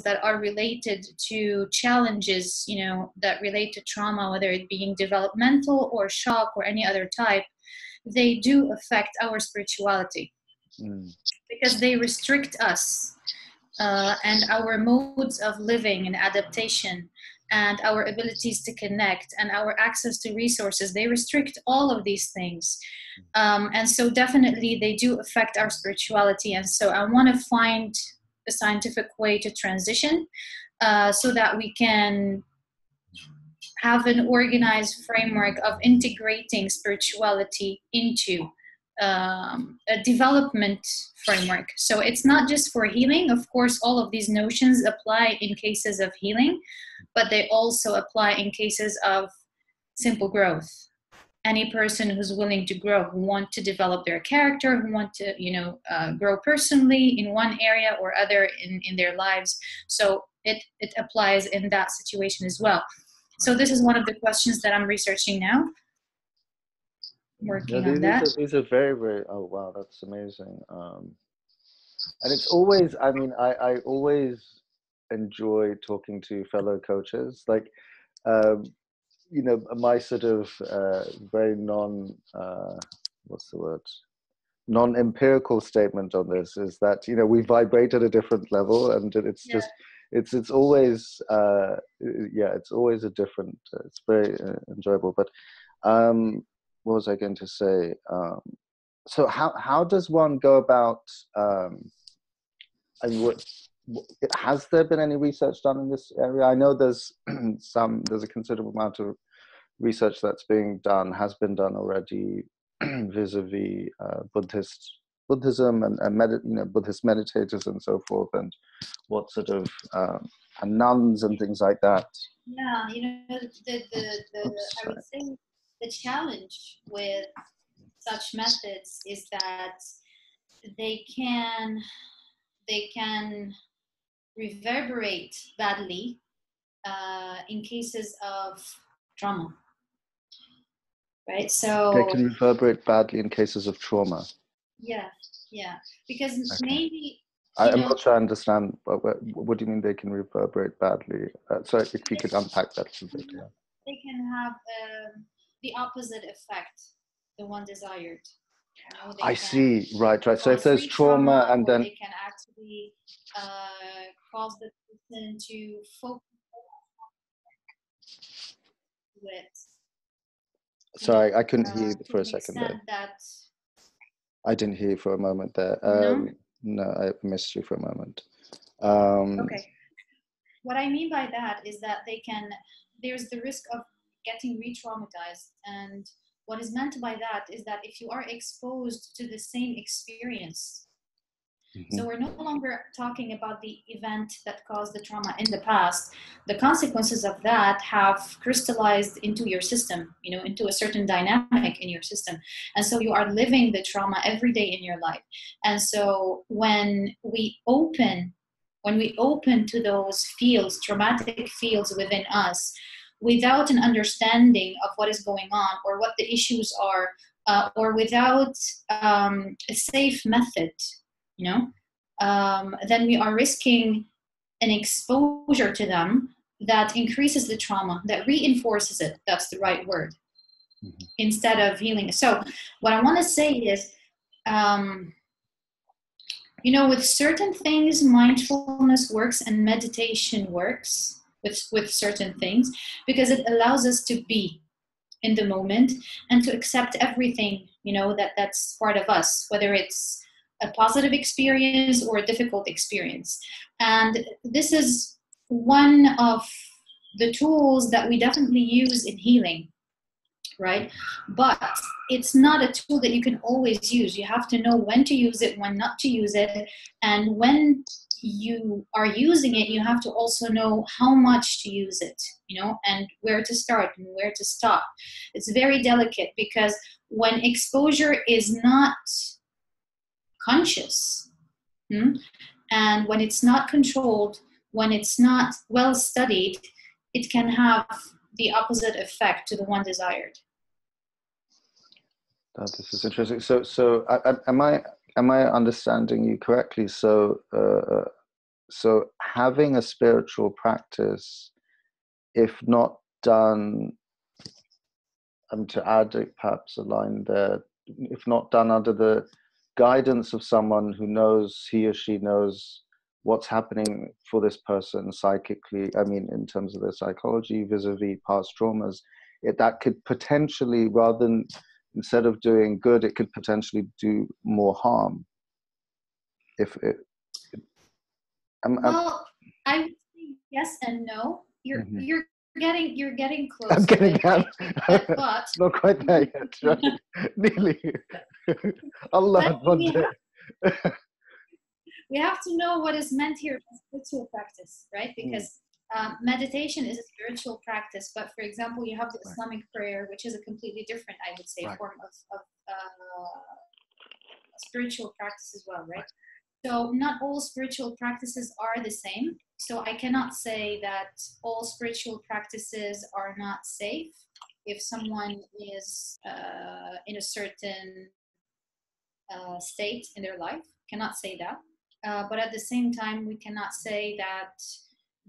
that are related to challenges, you know, that relate to trauma, whether it being developmental or shock or any other type, they do affect our spirituality. Mm. because they restrict us uh, and our modes of living and adaptation and our abilities to connect and our access to resources they restrict all of these things. Um, and so definitely they do affect our spirituality and so i want to find a scientific way to transition uh, so that we can have an organized framework of integrating spirituality into um, a development framework. So it's not just for healing. Of course, all of these notions apply in cases of healing, but they also apply in cases of simple growth. Any person who's willing to grow, who want to develop their character, who want to, you know, uh, grow personally in one area or other in, in their lives. So it, it applies in that situation as well. So this is one of the questions that I'm researching now working yeah, on that. These are, these are very, very, oh wow, that's amazing. Um, and it's always, I mean, I, I always enjoy talking to fellow coaches. Like, um, you know, my sort of uh, very non, uh, what's the word? Non-empirical statement on this is that you know we vibrate at a different level, and it's yeah. just it's it's always uh, yeah it's always a different. it's very uh, enjoyable, but um, what was I going to say? Um, so how how does one go about? Um, I mean, what, has there been any research done in this area? I know there's some there's a considerable amount of research that's being done has been done already vis-a-vis uh, Buddhist Buddhism and, and medit, you know Buddhist meditators and so forth, and what sort of um, and nuns and things like that. Yeah, you know the the, the Oops, I would say the challenge with such methods is that they can they can reverberate badly uh, in cases of trauma right so they can reverberate badly in cases of trauma yeah yeah because okay. maybe I, am not sure I understand. What, what, what, do you mean they can reverberate badly? Uh, sorry, if you could unpack that a bit. Yeah. They can have um, the opposite effect, the one desired. Know, I see. Right, right. So if there's trauma, trauma and then they can actually uh, cause the person to focus with. Sorry, I couldn't uh, hear you for a second there. That I didn't hear you for a moment there. Um, no? no, I missed you for a moment. Um, okay. What I mean by that is that they can. There's the risk of getting re-traumatized and what is meant by that is that if you are exposed to the same experience mm-hmm. so we're no longer talking about the event that caused the trauma in the past. The consequences of that have crystallized into your system you know into a certain dynamic in your system. And so you are living the trauma every day in your life. And so when we open when we open to those fields traumatic fields within us without an understanding of what is going on or what the issues are, uh, or without um, a safe method, you know, um, then we are risking an exposure to them that increases the trauma, that reinforces it. That's the right word. Mm-hmm. Instead of healing. So, what I want to say is, um, you know, with certain things, mindfulness works and meditation works with with certain things because it allows us to be in the moment and to accept everything you know that that's part of us whether it's a positive experience or a difficult experience. And this is one of the tools that we definitely use in healing right? But it's not a tool that you can always use. You have to know when to use it when not to use it and when you are using it, you have to also know how much to use it, you know, and where to start and where to stop. It's very delicate because when exposure is not conscious hmm, and when it's not controlled, when it's not well studied, it can have the opposite effect to the one desired. Oh, this is interesting. So, so I, I, am I am I understanding you correctly? So, uh, so having a spiritual practice, if not done, and to add perhaps a line there, if not done under the guidance of someone who knows he or she knows what's happening for this person psychically i mean in terms of their psychology vis-a-vis past traumas it, that could potentially rather than instead of doing good it could potentially do more harm if it, it I'm, well I'm, i would say yes and no you're mm-hmm. you're getting you're getting close i'm getting there but not quite there yet right? nearly learn one day we have to know what is meant here by spiritual practice, right? Mm. Because um, meditation is a spiritual practice, but for example, you have the right. Islamic prayer, which is a completely different, I would say, right. form of, of uh, spiritual practice as well, right? right? So not all spiritual practices are the same. So I cannot say that all spiritual practices are not safe if someone is uh, in a certain uh, state in their life. Cannot say that. Uh, but at the same time, we cannot say that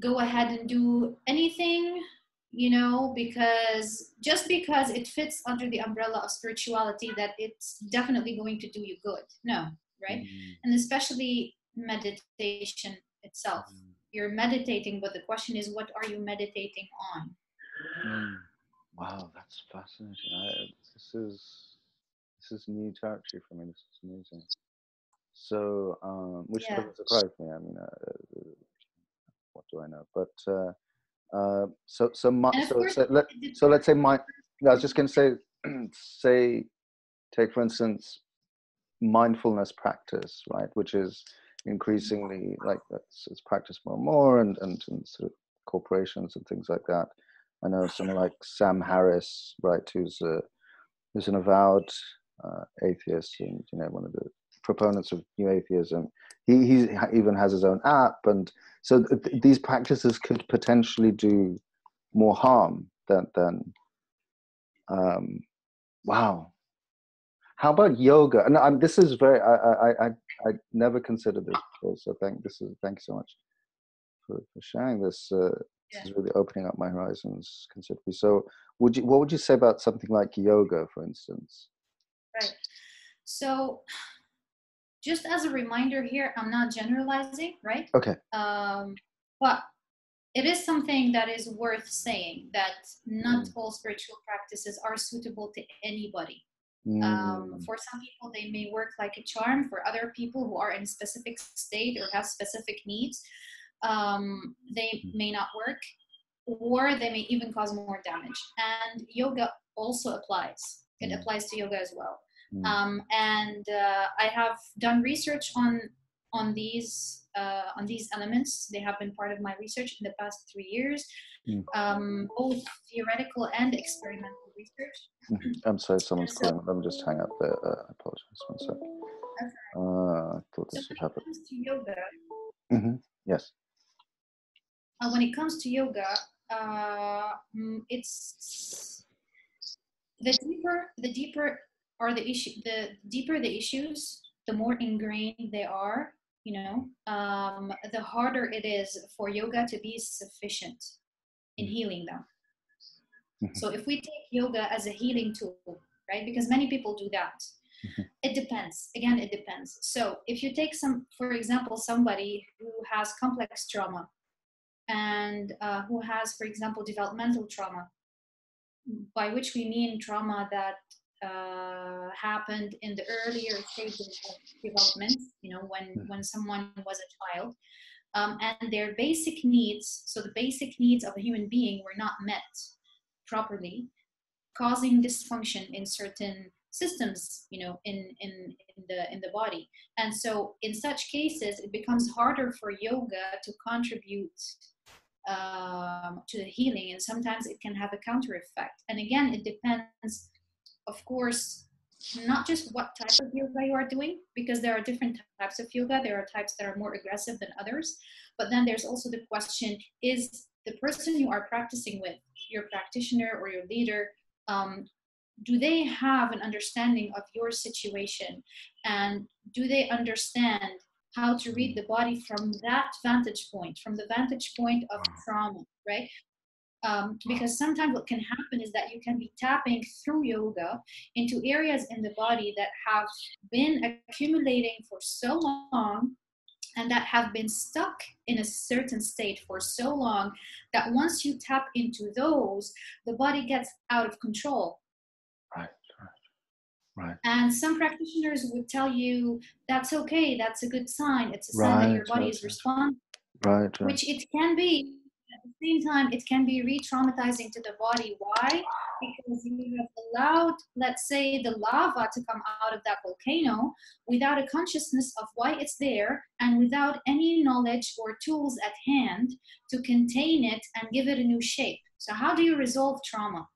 go ahead and do anything, you know, because just because it fits under the umbrella of spirituality, that it's definitely going to do you good. No, right? Mm. And especially meditation itself. Mm. You're meditating, but the question is, what are you meditating on? Mm. Wow, that's fascinating. I, this is this is new territory for me. This is amazing. So, um, which yeah. doesn't surprise me. I mean, uh, uh, what do I know? But uh, uh, so, so, my, so, so, let, so let's say my. I was just going to say, say, take for instance, mindfulness practice, right, which is increasingly like that's it's practiced more and more, and and, and sort of corporations and things like that. I know someone like Sam Harris, right, who's a who's an avowed uh, atheist and you know one of the proponents of new atheism. He, he even has his own app, and so th- these practices could potentially do more harm than than. Um, wow. How about yoga? And I'm, this is very I I I I never considered this before, so thank this is thank you so much for, for sharing this. Uh, yeah. This is really opening up my horizons considerably. So, would you what would you say about something like yoga, for instance? Right. So, just as a reminder here, I'm not generalizing, right? Okay. Um, but it is something that is worth saying that not mm. all spiritual practices are suitable to anybody. Um, mm. Um, for some people, they may work like a charm. For other people who are in a specific state or have specific needs, um, they mm. may not work, or they may even cause more damage. And yoga also applies. It mm. applies to yoga as well. Mm. Um, and uh, I have done research on on these uh, on these elements. They have been part of my research in the past three years, mm. um, both theoretical and experimental research. Mm-hmm. I'm sorry, someone's so, calling. Let me just hang up there. Uh, I apologize. One sec. Uh, I thought this so would happen. When it comes to yoga, mm-hmm. yes. Uh, when it comes to yoga, uh, mm, it's the deeper the deeper are the issue the deeper the issues the more ingrained they are you know um, the harder it is for yoga to be sufficient in mm-hmm. healing them mm-hmm. so if we take yoga as a healing tool right because many people do that mm-hmm. it depends again it depends so if you take some for example somebody who has complex trauma and uh, who has for example developmental trauma by which we mean trauma that uh, happened in the earlier stages of development, you know, when, hmm. when someone was a child. Um, and their basic needs, so the basic needs of a human being were not met properly, causing dysfunction in certain systems, you know, in, in, in, the, in the body. And so in such cases, it becomes harder for yoga to contribute um, to the healing and sometimes it can have a counter effect and again it depends of course, not just what type of yoga you are doing, because there are different types of yoga. There are types that are more aggressive than others. But then there's also the question is the person you are practicing with, your practitioner or your leader, um, do they have an understanding of your situation? And do they understand how to read the body from that vantage point, from the vantage point of trauma, right? Um, because sometimes what can happen is that you can be tapping through yoga into areas in the body that have been accumulating for so long and that have been stuck in a certain state for so long that once you tap into those, the body gets out of control. Right. Right. And some practitioners would tell you that's okay, that's a good sign. It's a sign Right, that your body right, is responding, Right. Right. which it can be. At the same time, it can be re traumatizing to the body. Why? Because you have allowed, let's say, the lava to come out of that volcano without a consciousness of why it's there and without any knowledge or tools at hand to contain it and give it a new shape. So, how do you resolve trauma?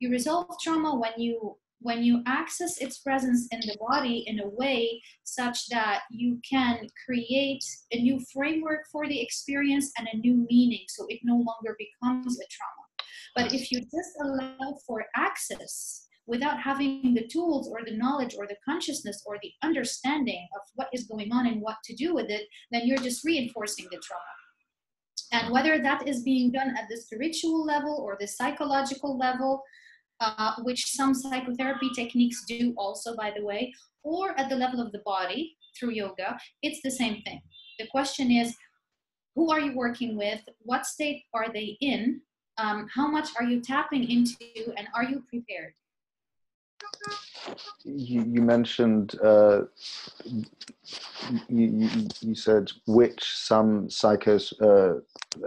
You resolve trauma when you when you access its presence in the body in a way such that you can create a new framework for the experience and a new meaning so it no longer becomes a trauma. But if you just allow for access without having the tools or the knowledge or the consciousness or the understanding of what is going on and what to do with it then you're just reinforcing the trauma. And whether that is being done at the spiritual level or the psychological level uh, which some psychotherapy techniques do also, by the way, or at the level of the body through yoga, it's the same thing. The question is, who are you working with? What state are they in? Um, how much are you tapping into? And are you prepared? You, you mentioned uh, you, you, you said which some psychos uh,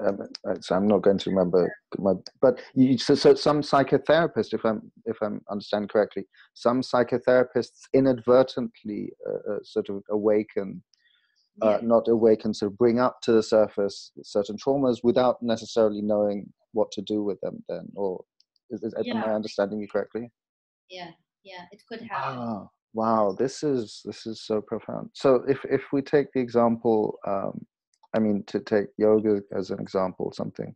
um, I'm not going to remember my but you, so, so some psychotherapists if I'm if I'm understand correctly some psychotherapists inadvertently uh, uh, sort of awaken uh, Yeah. not awaken so bring up to the surface certain traumas without necessarily knowing what to do with them then or is, is, am I understanding you correctly? Yeah, yeah, it could happen. Wow, wow, this is this is so profound. So if if we take the example, um, I mean, to take yoga as an example, something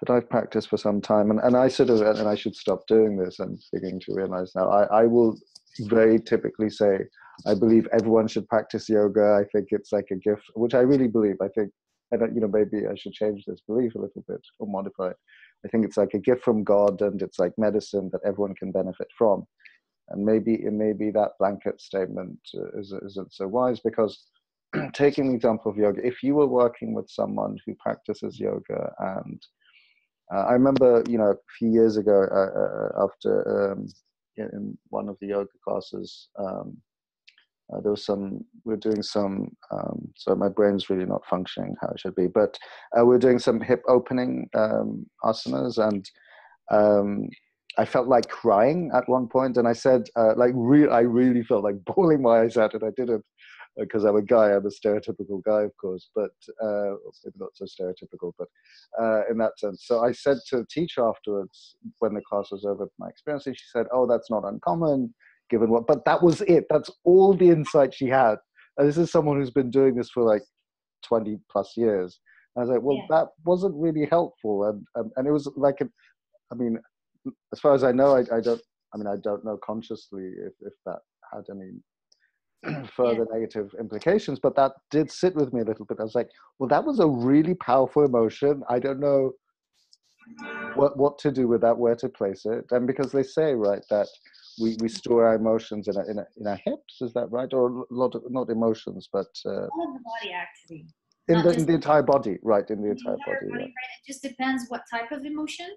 that I've practiced for some time, and, and I sort of and I should stop doing this. I'm beginning to realize now. I I will very typically say I believe everyone should practice yoga. I think it's like a gift, which I really believe. I think. Don't, you know, maybe I should change this belief a little bit or modify it. I think it's like a gift from God and it's like medicine that everyone can benefit from and maybe it that blanket statement uh, is, isn't so wise? Because taking the example of yoga if you were working with someone who practices yoga and uh, i remember you know a few years ago uh, uh, after um, in one of the yoga classes um, uh, there was some we're doing some um, so my brain's really not functioning how it should be but uh, we're doing some hip opening um, asanas and um, I felt like crying at one point, and I said, uh, like, re- I really felt like bawling my eyes out, and I didn't because I'm a guy. I'm a stereotypical guy, of course, but uh, maybe not so stereotypical, but uh, in that sense. So I said to the teacher afterwards, when the class was over, my experience, and she said, "Oh, that's not uncommon, given what." But that was it. That's all the insight she had. And this is someone who's been doing this for like 20 plus years. And I was like, well, Yeah. that wasn't really helpful, and um, and it was like, a, I mean, as far as I know, I, I don't. I mean, I don't know consciously if if that had any further negative implications, but that did sit with me a little bit. I was like, well, that was a really powerful emotion. I don't know what what to do with that, where to place it, and because they say right that we, we store our emotions in our, in, our, in our hips, is that right? Or a lot of not emotions, but uh, All the body, actually. in the in the entire body, right? In the The entire entire body. body, Yeah. right? It just depends what type of emotion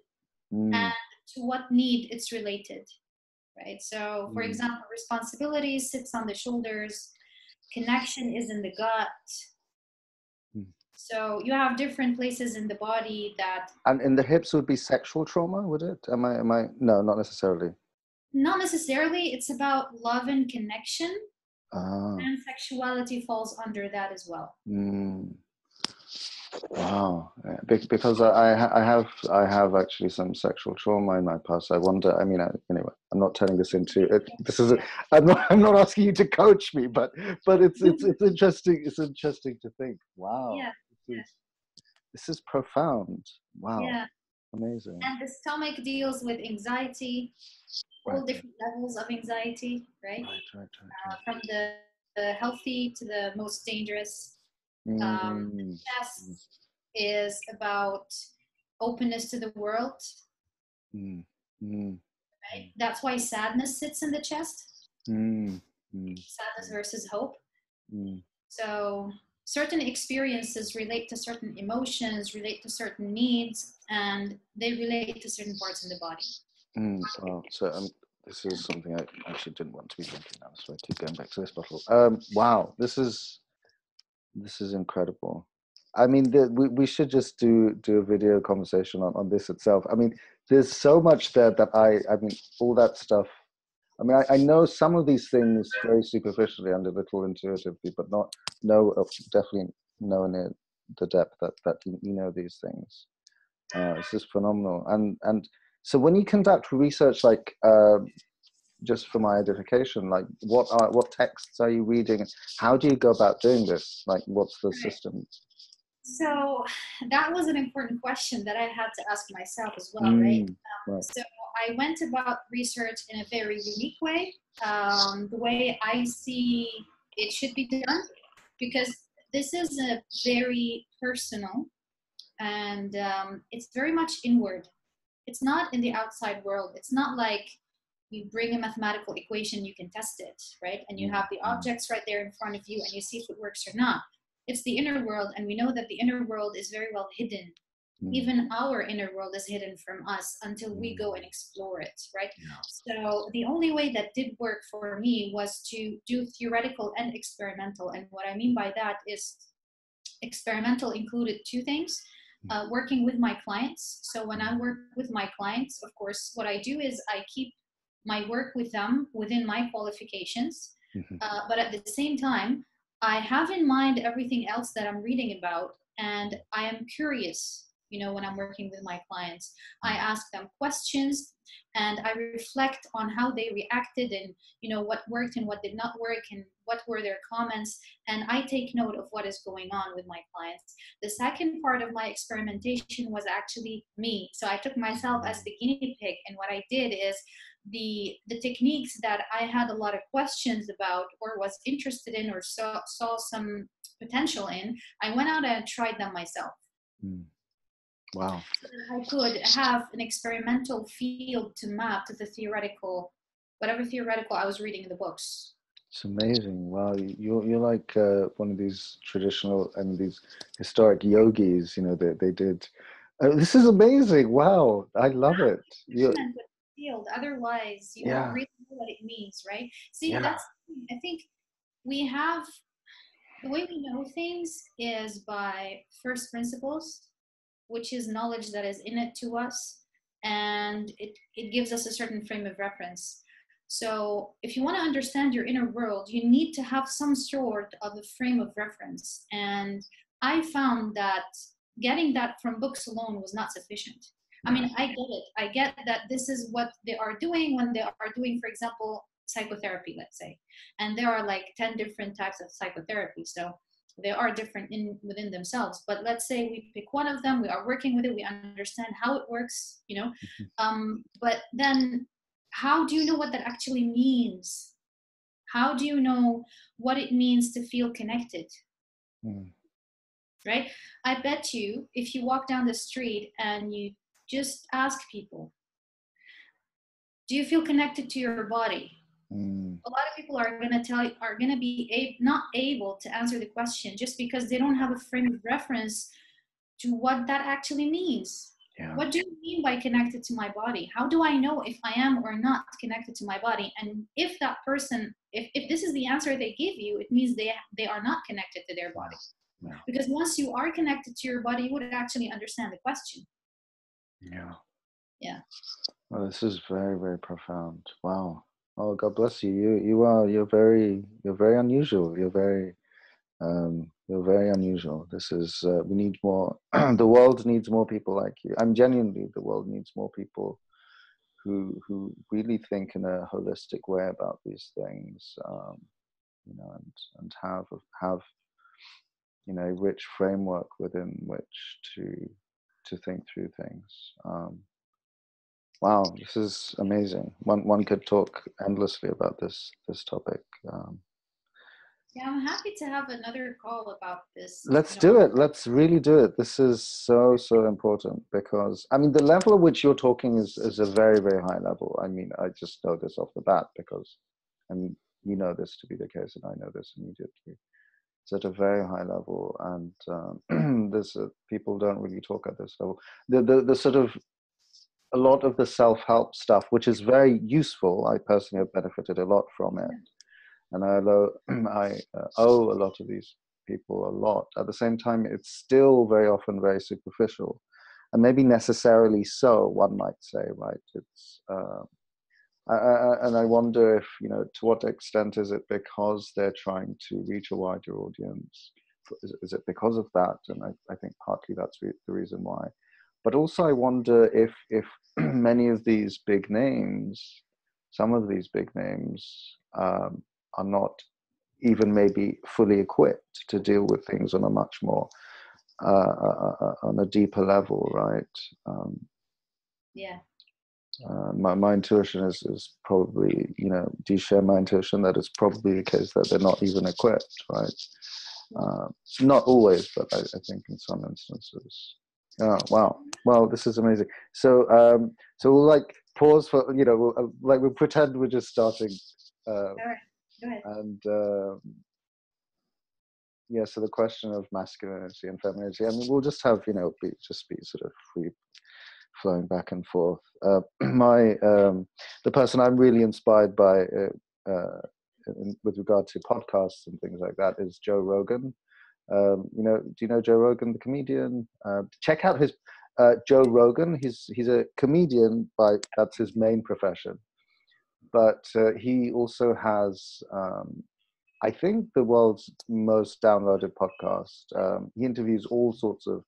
Mm, and to what need it's related right so for Mm. example responsibility sits on the shoulders connection is in the gut Mm. so you have different places in the body that And in the hips would be sexual trauma, would it? Am I? Am I? No, not necessarily. not necessarily it's about love and connection Ah. and sexuality falls under that as well Mm. Wow, because I, I have I have actually some sexual trauma in my past. I wonder. I mean, I, anyway, I'm not turning this into it, this is. A, I'm not. I'm not asking you to coach me, but but it's it's it's interesting. It's interesting to think. Wow, yeah this is this is profound. Wow, yeah amazing. and the stomach deals with anxiety all different levels of anxiety right right, right, right, uh, from the the healthy to the most dangerous. Mm. Um, chess is about openness to the world. Mm. Mm. Right? That's why sadness sits in the chest. Mm. Mm. Sadness versus hope. Mm. So certain experiences relate to certain emotions, relate to certain needs, and they relate to certain parts in the body. Mm. So um, this is something I actually didn't want to be drinking now, so I keep going back to this bottle. Um, wow, this is this is incredible. I mean, the, we we should just do do a video conversation on, on this itself. I mean, there's so much there that I I mean, all that stuff. I mean, I, I know some of these things very superficially and a little intuitively, but not no definitely no near the depth that that you, you know these things. Uh, it's just phenomenal, and and so when you conduct research, like uh, just for my edification, like what are what texts are you reading? How do you go about doing this? Like, what's the system? So that was an important question that I had to ask myself as well, mm, right? Um, right? So I went about research in a very unique way, um, the way I see it should be done, because this is a very personal and um, it's very much inward it's not in the outside world. It's not like you bring a mathematical equation, you can test it, right? And you have the objects right there in front of you and you see if it works or not. It's the inner world, and we know that the inner world is very well hidden. Mm. Even our inner world is hidden from us until we go and explore it, right? Yeah. So the only way that did work for me was to do theoretical and experimental. And what I mean by that is experimental included two things uh, working with my clients. So when I work with my clients, of course, what I do is I keep my work with them within my qualifications. Mm-hmm. Uh, but at the same time, I have in mind everything else that I'm reading about, and I am curious. You know, when I'm working with my clients, I mm-hmm. ask them questions and I reflect on how they reacted and you know what worked and what did not work and what were their comments and I take note of what is going on with my clients. The second part of my experimentation was actually me. So I took myself as the guinea pig and what I did is the the techniques that I had a lot of questions about or was interested in or saw saw some potential in, I went out and tried them myself. Mm. Wow. I could have an experimental field to map to the theoretical, whatever theoretical I was reading in the books. It's amazing. Wow, you're you're like uh, one of these traditional and these historic yogis. You know, they they did. Uh, this is amazing. Wow, I love it. Field. Otherwise, you yeah. don't really know what it means, right? See, yeah. that's. I think we have the way we know things is by first principles which is knowledge that is in it to us and it, it gives us a certain frame of reference so if you want to understand your inner world you need to have some sort of a frame of reference and i found that getting that from books alone was not sufficient i mean i get it. I get that this is what they are doing when they are doing for example psychotherapy let's say. And there are like 10 different types of psychotherapy so they are different in within themselves. But let's say we pick one of them we are working with it we understand how it works you know? Mm-hmm. um, but then how do you know what that actually means? How do you know what it means to feel connected? Mm. right? I bet you if you walk down the street and you just ask people do you feel connected to your body Mm. A lot of people are going to tell you, are going to be a, not able to answer the question just because they don't have a frame of reference to what that actually means. Yeah. What do you mean by connected to my body? How do I know if I am or not connected to my body? And if that person, if, if this is the answer they give you, it means they they are not connected to their body. Because once you are connected to your body, you would actually understand the question. Yeah. Yeah. Well, this is very, very profound. Wow. Oh, God bless you. You you are you're very you're very unusual. You're very um, you're very unusual. This is uh, we need more. the world needs more people like you. I'm genuinely the world needs more people who who really think in a holistic way about these things. Um, you know, and and have have you know rich framework within which to to think through things. Um, Wow, this is amazing. One one could talk endlessly about this this topic. Um, Yeah, I'm happy to have another call about this. Let's do it. Let's really do it. This is so so important because I mean the level at which you're talking is is a very very high level. I mean I just know this off the bat because I mean you know this to be the case and I know this immediately. It's at a very high level and um, there's uh, people don't really talk at this level. The the the sort of a lot of the self help stuff, which is very useful. I personally have benefited a lot from it and I owe, I uh, owe a lot of these people a lot. At the same time, it's still very often very superficial, and maybe necessarily so. One might say, right? It's uh, And I wonder if you know to what extent is it because they're trying to reach a wider audience? Is, is it because of that? And I, I think partly that's re- the reason why. But also, I wonder if if many of these big names, some of these big names, um, are not even maybe fully equipped to deal with things on a much more uh, uh, uh, uh on a deeper level, right? Um, yeah. Uh, my, my intuition is, is probably, you know, do you share my intuition that it's probably the case that they're not even equipped, right? Uh, not always, but I, I, think in some instances. Oh, wow. Well, this is amazing. So, um, so we'll like pause for, you know, we'll, like we'll pretend we're just starting. Uh, and um, yeah, so the question of masculinity and femininity. I mean, we'll just have you know, be, just be sort of free flowing back and forth. Uh, my um, the person I'm really inspired by uh, uh, in, with regard to podcasts and things like that is Joe Rogan. Um, you know, do you know Joe Rogan, the comedian? Uh, check out his uh, Joe Rogan. He's he's a comedian, by that's his main profession but uh, he also has, um, I think, the world's most downloaded podcast. Um, he interviews all sorts of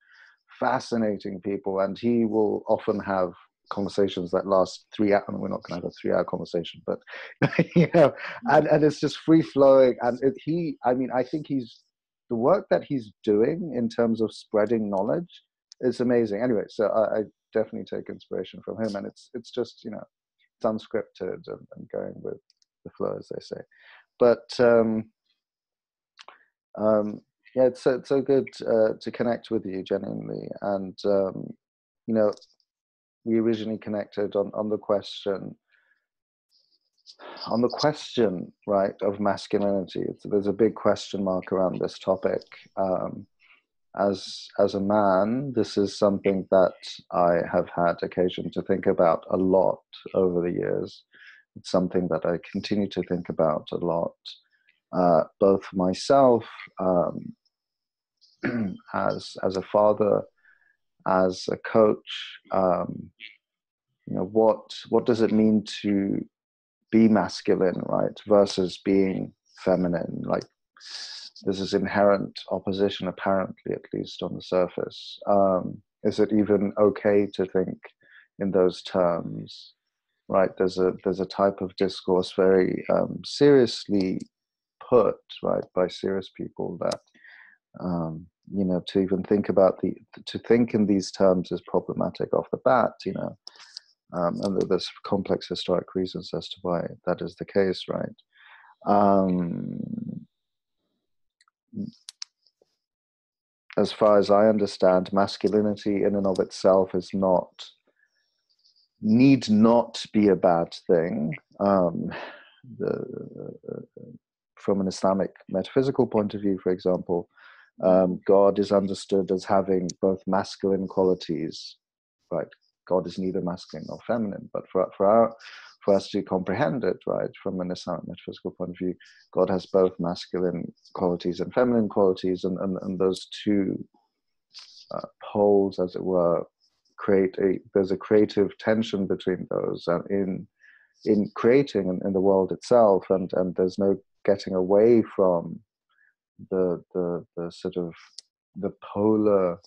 fascinating people, and he will often have conversations that last three hours. We're not going to have a three-hour conversation, but you know, and, and it's just free flowing. And it, he, I mean, I think he's the work that he's doing in terms of spreading knowledge is amazing. Anyway, so I, I definitely take inspiration from him, and it's it's just you know it's unscripted and, and going with the flow, as they say. But um, um, yeah, it's so, it's so good uh, to connect with you genuinely. And, um, you know, we originally connected on, on the question on the question right of masculinity there's a big question mark around this topic um, as as a man, this is something that I have had occasion to think about a lot over the years. It's something that I continue to think about a lot, uh, both myself um, as as a father, as a coach. Um, you know what what does it mean to be masculine, right, versus being feminine, like there's this inherent opposition, apparently, at least on the surface. Um, is it even okay to think in those terms? Right? There's a there's a type of discourse very um, seriously put right by serious people that um, you know to even think about the to think in these terms is problematic off the bat. You know. Um, and there's complex historic reasons as to why that is the case, right? Um, as far as I understand, masculinity in and of itself is not need not be a bad thing. Um, the, uh, from an Islamic metaphysical point of view, for example, um, God is understood as having both masculine qualities, right? God is neither masculine nor feminine, but for for our for us to comprehend it, right, from an Islamic metaphysical point of view, God has both masculine qualities and feminine qualities, and, and, and those two uh, poles, as it were, create a there's a creative tension between those and in in creating in, in the world itself, and and there's no getting away from the the the sort of the polar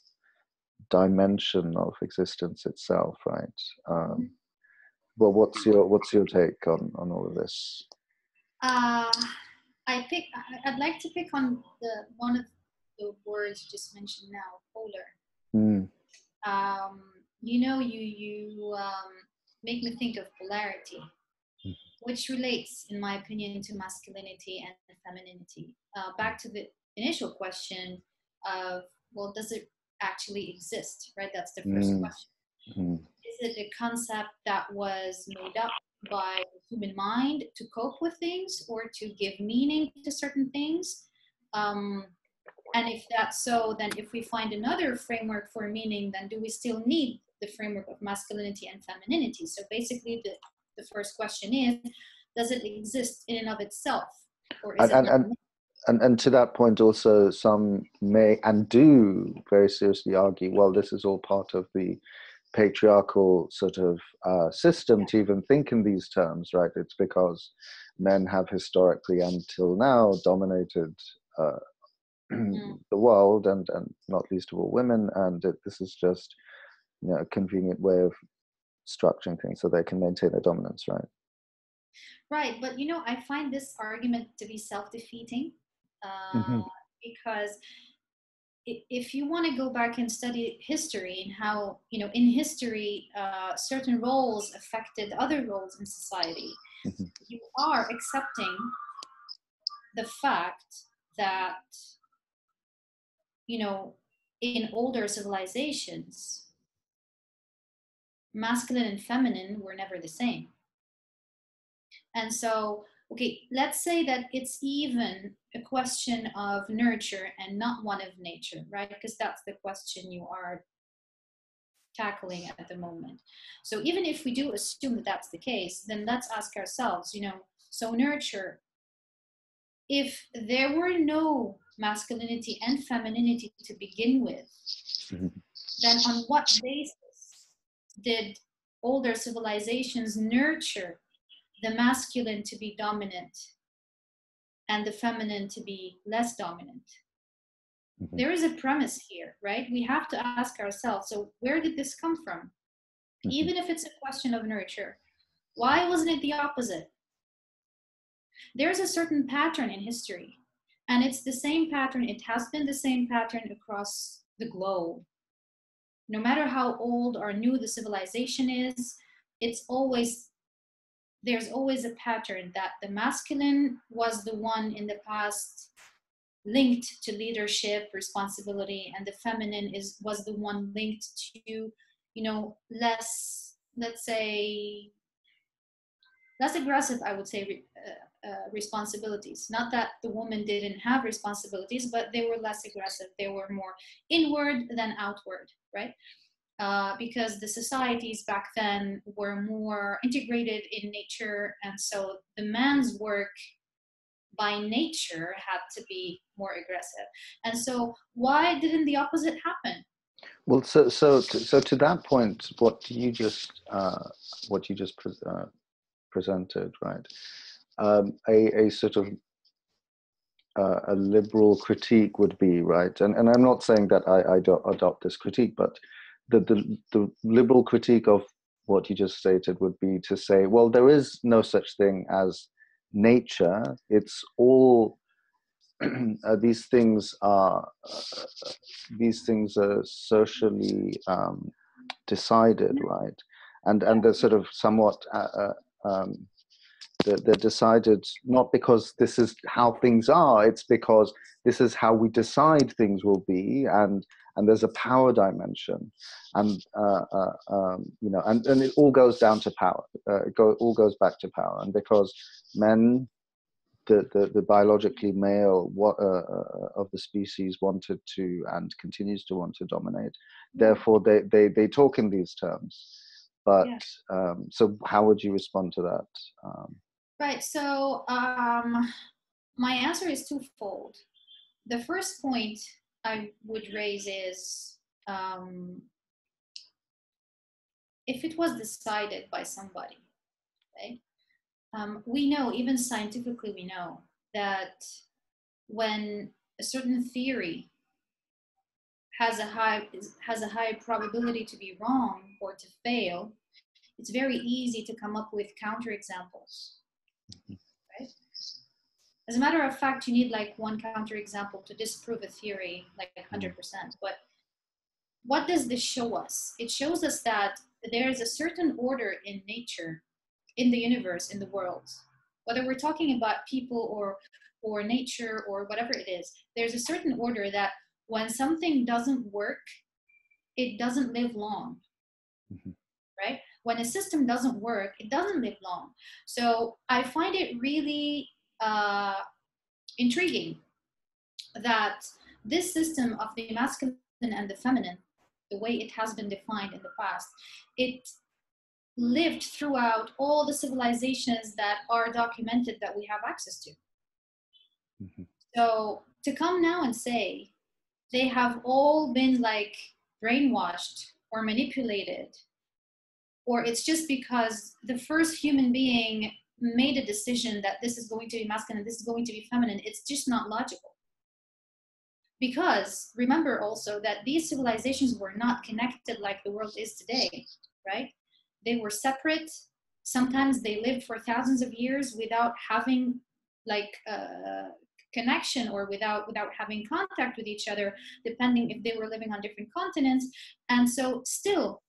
dimension of existence itself, right? Um, well, what's your what's your take on on all of this? Uh, I pick. I'd like to pick on the one of the words you just mentioned now, polar. Mm. Um, you know, you you um, make me think of polarity. Which relates, in my opinion, to masculinity and femininity. Uh, back to the initial question of, well, does it actually exist? Right? That's the first mm. question. Mm. Is it a concept that was made up by the human mind to cope with things or to give meaning to certain things? Um, and if that's so, then if we find another framework for meaning, then do we still need the framework of masculinity and femininity? So basically, the, the first question is does it exist in and of itself? Or is and, it and, and, and to that point, also, some may and do very seriously argue well, this is all part of the patriarchal sort of uh, system to even think in these terms, right? It's because men have historically until now dominated uh, mm. the world and, and not least of all women. And it, this is just you know, a convenient way of structuring things so they can maintain their dominance, right? Right. But, you know, I find this argument to be self defeating uh, mm-hmm. because if you want to go back and study history and how you know in history uh, certain roles affected other roles in society mm-hmm. you are accepting the fact that you know, in older civilizations, masculine and feminine were never the same. And so, okay, let's say that it's even a question of nurture and not one of nature, right? Because that's the question you are tackling at the moment. So even if we do assume that that's the case, then let's ask ourselves, you know, so nurture, if there were no masculinity and femininity to begin with, mm-hmm. then on what basis did older civilizations nurture the masculine to be dominant and the feminine to be less dominant? Mm-hmm. There is a premise here, right? We have to ask ourselves so, where did this come from? Mm-hmm. Even if it's a question of nurture, why wasn't it the opposite? There's a certain pattern in history and it's the same pattern, it has been the same pattern across the globe. No matter how old or new the civilization is, it's always, there's always a pattern that the masculine was the one in the past linked to leadership, responsibility, and the feminine is was the one linked to, you know, less, let's say, less aggressive, I would say, uh, uh, responsibilities. Not that the woman didn't have responsibilities, but they were less aggressive. They were more inward than outward, right? Uh, because the societies back then were more integrated in nature, and so the man's work by nature had to be more aggressive. And so, why didn't the opposite happen? Well, so so so to that point, what you just uh, what you just pre- uh, presented, right? Um, a, a sort of uh, a liberal critique would be, right? And, and I'm not saying that I, I don't adopt this critique, but the, the, the liberal critique of what you just stated would be to say, well, there is no such thing as nature. It's all uh, these things are uh, these things are socially um, decided, right? And and they're sort of somewhat uh, uh um, they're, they're decided not because this is how things are it's because this is how we decide things will be and and there's a power dimension. And uh, uh, um, you know and, and it all goes down to power uh, it go, all goes back to power. And because men the, the, the biologically male what, uh, uh, of the species wanted to and continues to want to dominate therefore they, they, they talk in these terms. But yeah. um, so how would you respond to that um, Right. So um, my answer is twofold. The first point I would raise is um, if it was decided by somebody, right? Um, we know, even scientifically, we know that when a certain theory has a high has a high probability to be wrong or to fail, it's very easy to come up with counterexamples Right? As a matter of fact, you need like one counterexample to disprove a theory, like 100%. But what does this show us? It shows us that there is a certain order in nature in the universe, in the world, whether we're talking about people or or nature or whatever it is, there's a certain order that when something doesn't work, it doesn't live long. Mm-hmm. Right? When a system doesn't work, it doesn't live long. So I find it really uh, intriguing that this system of the masculine and the feminine, the way it has been defined in the past, it lived throughout all the civilizations that are documented that we have access to. Mm-hmm. So to come now and say they have all been like brainwashed or manipulated, or it's just because the first human being made a decision that this is going to be masculine, this is going to be feminine, it's just not logical. Because remember also that these civilizations were not connected like the world is today, right? They were separate. Sometimes they lived for thousands of years without having like uh, connection or without without having contact with each other depending if they were living on different continents and so still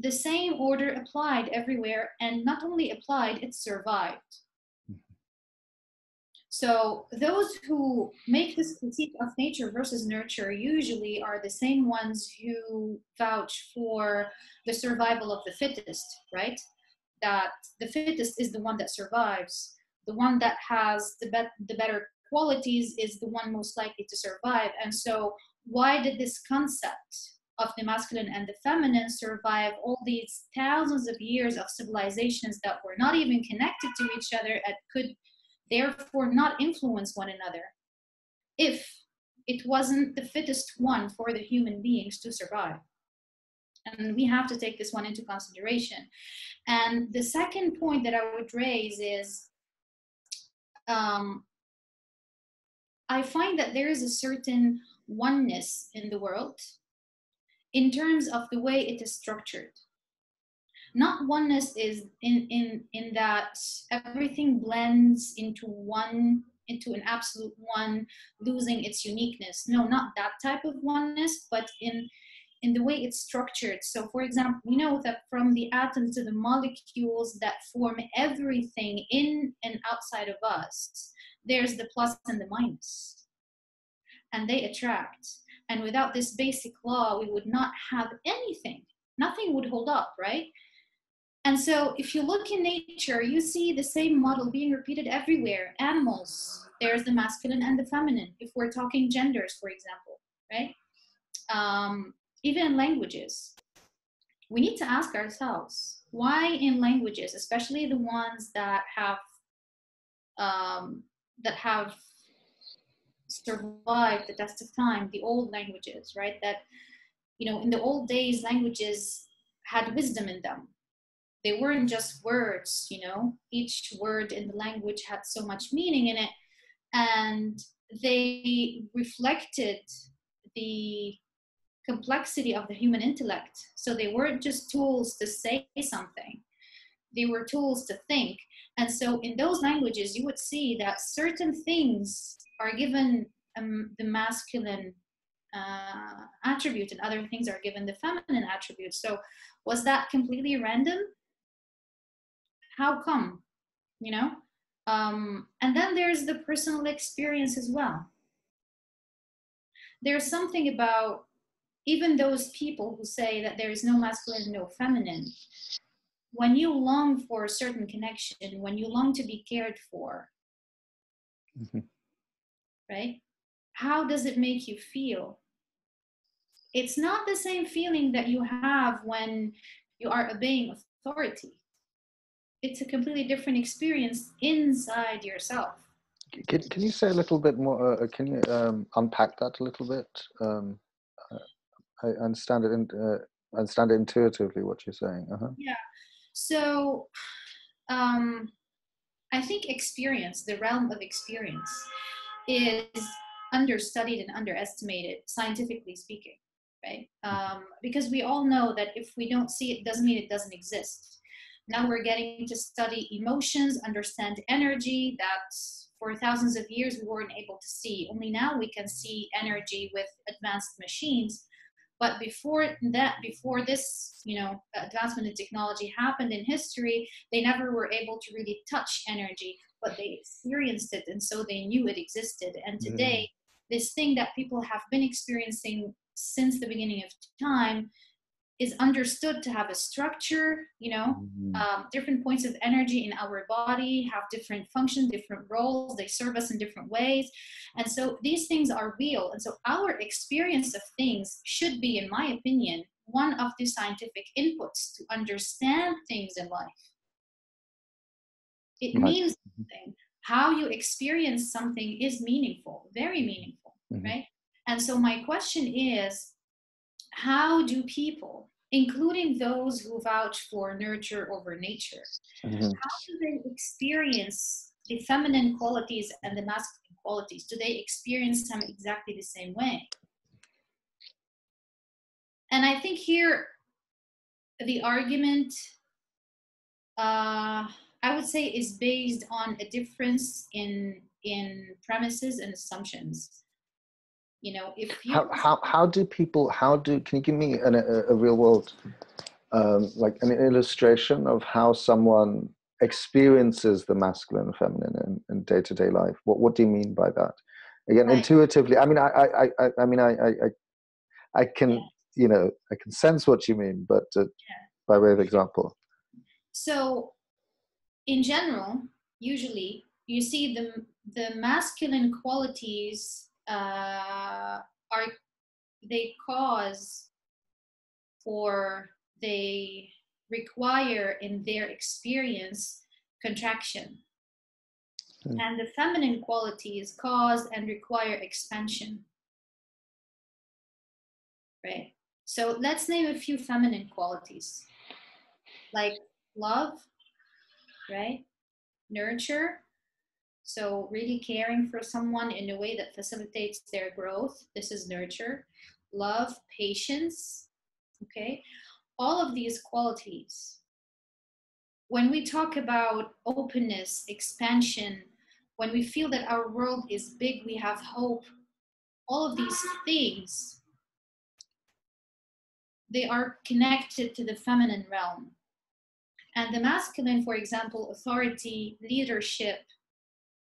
the same order applied everywhere and not only applied it survived. Mm-hmm. So those who make this critique of nature versus nurture usually are the same ones who vouch for the survival of the fittest right? That the fittest is the one that survives. The one that has the, be- the better qualities is the one most likely to survive. And so, why did this concept of the masculine and the feminine survive all these thousands of years of civilizations that were not even connected to each other and could therefore not influence one another if it wasn't the fittest one for the human beings to survive? And we have to take this one into consideration. And the second point that I would raise is um, I find that there is a certain oneness in the world in terms of the way it is structured. Not oneness is in, in, in that everything blends into one, into an absolute one, losing its uniqueness. No, not that type of oneness, but in in the way it's structured. So, for example, we know that from the atoms to the molecules that form everything in and outside of us, there's the plus and the. And they attract. And without this basic law, we would not have anything. Nothing would hold up, right? And so if you look in nature, you see the same model being repeated everywhere. Animals, there's the masculine and the feminine, if we're talking genders, for example, right? Um, even languages, we need to ask ourselves why in languages, especially the ones that have um, that have survived the test of time, the old languages, right? That, you know, in the old days, languages had wisdom in them. They weren't just words, you know, each word in the language had so much meaning in it. And they reflected the complexity of the human intellect. So they weren't just tools to say something, they were tools to think. And so in those languages, you would see that certain things are given um, the masculine uh, attribute and other things are given the feminine attribute. So was that completely random? How come? You know? Um, and then there's the personal experience as well. There's something about even those people who say that there is no masculine, no feminine when you long for a certain connection, when you long to be cared for, mm-hmm. right? How does it make you feel? It's not the same feeling that you have when you are obeying authority. It's a completely different experience inside yourself. Can, can you say a little bit more? Uh, can you um, unpack that a little bit? Um, I understand it. In, uh, understand it intuitively what you're saying. Uh-huh. Yeah. So um, I think experience, the realm of experience, is understudied and underestimated, scientifically speaking, right? Um, because we all know that if we don't see it, doesn't mean it doesn't exist. Now we're getting to study emotions, understand energy that for thousands of years we weren't able to see. Only now we can see energy with advanced machines. but before that before this you know advancement in technology happened in history they never were able to really touch energy but they experienced it and so they knew it existed and today mm. This thing that people have been experiencing since the beginning of time is understood to have a structure you know? Mm-hmm. um, different points of energy in our body have different functions different roles. They serve us in different ways. And so these things are real. And so our experience of things should be in my opinion one of the scientific inputs to understand things in life. It means something how you experience something is meaningful very meaningful mm-hmm. right and so my question is how do people, including those who vouch for nurture over nature, mm-hmm. how do they experience the feminine qualities and the masculine qualities? Do they experience them exactly the same way? And I think here the argument, uh, I would say, is based on a difference in in premises and assumptions you know if you how, how, how do people how do can you give me an, a, a real world um, like an illustration of how someone experiences the masculine and feminine in, in day-to-day life what what do you mean by that again right. intuitively i mean i i i, I mean I, I i can yeah. you know i can sense what you mean but uh, yeah. by way of example so in general usually you see the the masculine qualities uh, are they cause or they require in their experience contraction. Mm. and the feminine qualities cause and require expansion. Right. So let's name a few feminine qualities. Like love right nurture so, really caring for someone in a way that facilitates their growth. This is nurture, love, patience. Okay. All of these qualities. When we talk about openness, expansion, when we feel that our world is big, we have hope, all of these things, they are connected to the feminine realm. And the masculine, for example, authority, leadership,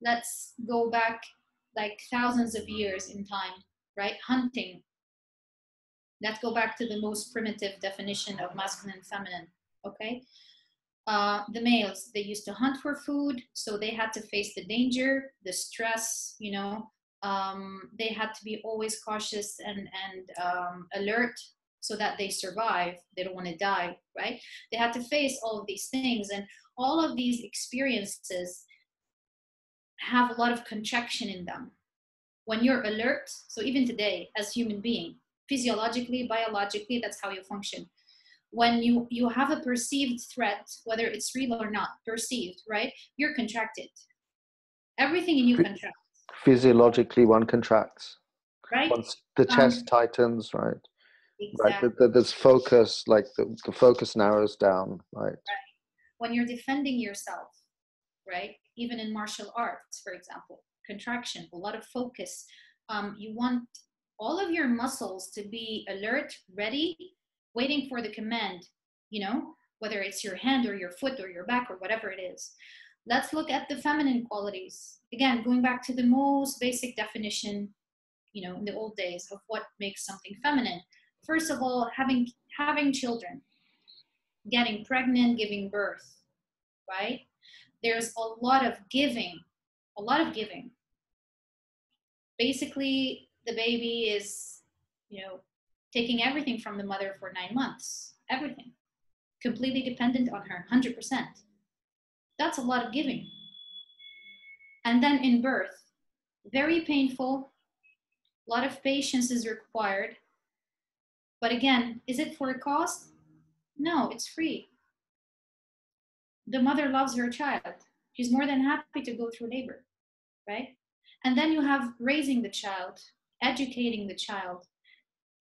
let's go back like thousands of years in time, right? Hunting. Let's go back to the most primitive definition of masculine and feminine, okay? Uh, the males, they used to hunt for food, so they had to face the danger, the stress, you know. Um, they had to be always cautious and, and um, alert so that they survive. They don't want to die, right? They had to face all of these things. And all of these experiences have a lot of contraction in them. When you're alert, so even today as human being, physiologically, biologically, that's how you function. When you, you have a perceived threat, whether it's real or not, perceived, right? You're contracted. Everything in you contracts. Physiologically, one contracts. Right. Once the chest um, tightens, right? Exactly. Right. There's focus, like the, the focus narrows down, right? Right. When you're defending yourself, right? even in martial arts, for example, contraction, a lot of focus. Um, you want all of your muscles to be alert, ready, waiting for the command, you know, whether it's your hand or your foot or your back or whatever it is. Let's look at the feminine qualities. Again, going back to the most basic definition, you know, in the old days of what makes something feminine. First of all, having having children, getting pregnant, giving birth, right? there's a lot of giving, a lot of giving. Basically, the baby is, you know, taking everything from the mother for nine months, everything, completely dependent on her, 100%. That's a lot of giving. And then in birth, very painful, a lot of patience is required. But again, is it for a cost? No, it's free the mother loves her child. She's more than happy to go through labor, right? And then you have raising the child, educating the child,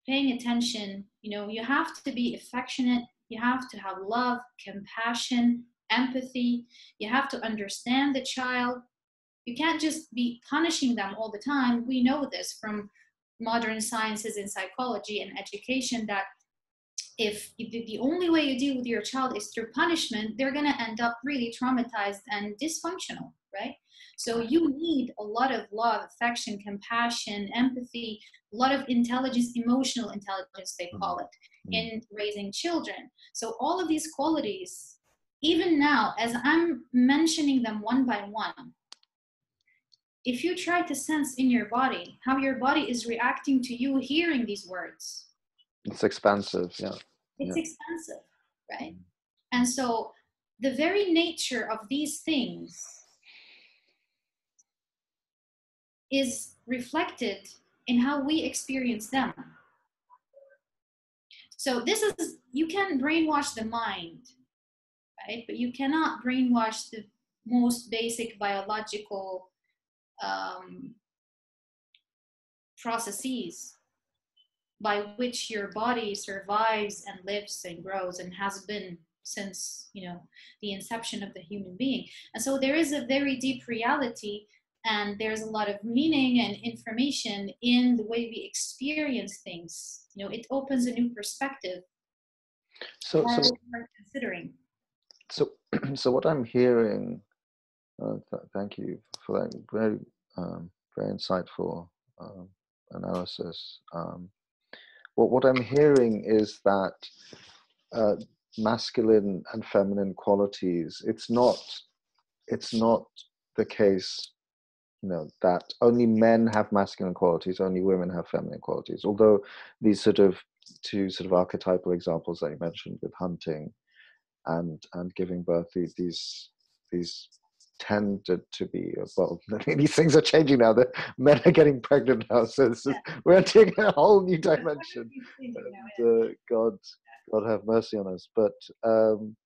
paying attention. You know, you have to be affectionate, you have to have love, compassion, empathy, you have to understand the child. You can't just be punishing them all the time. We know this from modern sciences in psychology and education that if the only way you deal with your child is through punishment, they're going to end up really traumatized and dysfunctional, right? So you need a lot of love, affection, compassion, empathy, a lot of intelligence, emotional intelligence, they call it, mm-hmm. in raising children. So all of these qualities, even now, as I'm mentioning them one by one, if you try to sense in your body how your body is reacting to you hearing these words, it's expensive yeah. It's yeah. expansive, right? And so the very nature of these things is reflected in how we experience them. So this is you can brainwash the mind, right? But you cannot brainwash the most basic biological um, processes by which your body survives and lives and grows and has been since you know the inception of the human being. And so there is a very deep reality and there's a lot of meaning and information in the way we experience things. You know it opens a new perspective so so considering. So so what i'm hearing uh, th- thank you for that. Very um, very insightful um, analysis. Um, what what i'm hearing is that uh, masculine and feminine qualities it's not it's not the case you know that only men have masculine qualities only women have feminine qualities. Although these sort of two sort of archetypal examples that you mentioned with hunting and and giving birth these these these tended to be well these things are changing now that men are getting pregnant now so is, yeah. we're taking a whole new dimension and, uh, god god have mercy on us but um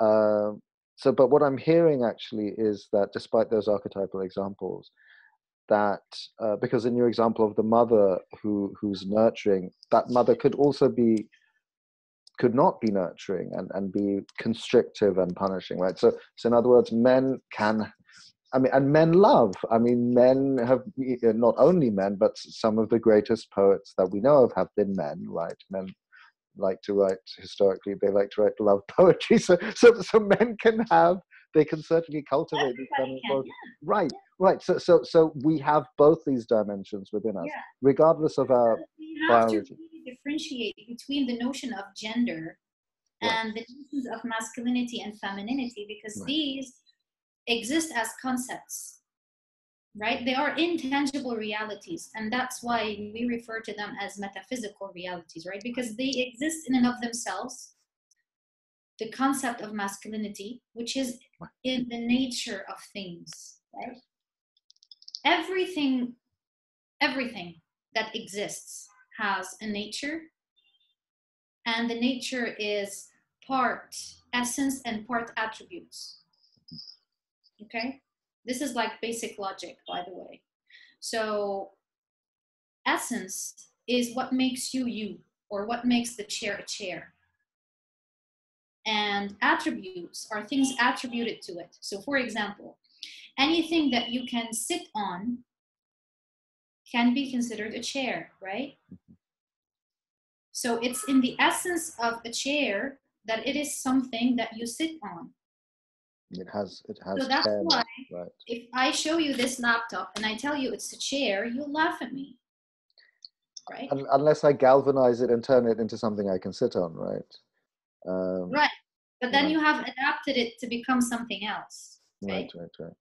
um so but what i'm hearing actually is that despite those archetypal examples that uh, because in your example of the mother who who's nurturing that mother could also be could not be nurturing and, and be constrictive and punishing right so so in other words men can I mean, and men love. I mean, men have eh, not only men, but some of the greatest poets that we know of have been men, right? Men like to write historically they like to write love poetry so so, so men can have they can certainly cultivate this kind of can, yeah. right right so so so we have both these dimensions within us yeah. regardless of our biology. Differentiate between the notion of gender right. and the notions of masculinity and femininity because right. these exist as concepts right? They are intangible realities, and that's why we refer to them as metaphysical realities, right? Because they exist in and of themselves. The concept of masculinity, which is in the nature of things, right? Everything, everything that exists has a nature, and the nature is part essence and part attributes. Okay? This is like basic logic, by the way. So, essence is what makes you you, or what makes the chair a chair. And attributes are things attributed to it. So, for example, anything that you can sit on can be considered a chair, right? So, it's in the essence of a chair that it is something that you sit on. It has it has. So that's why right. if I show you this laptop and I tell you it's a chair, you'll laugh at me, right? Unless I galvanize it and turn it into something I can sit on, right? Um, right, but then you have adapted it to become something else. Right, right, right. right.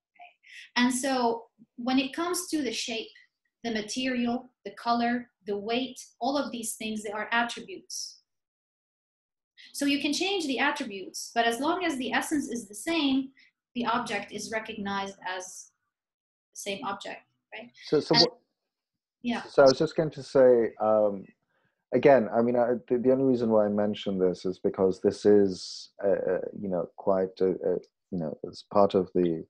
And so when it comes to the shape, the material, the color, the weight, all of these things, they are attributes. So you can change the attributes, but as long as the essence is the same, the object is recognized as the same object, right? So, so and, what, yeah. So I was just going to say, um, again, I mean, I, the, the, only reason why I mention this is because this is, uh, you know, quite, a, a, you know, it's part of the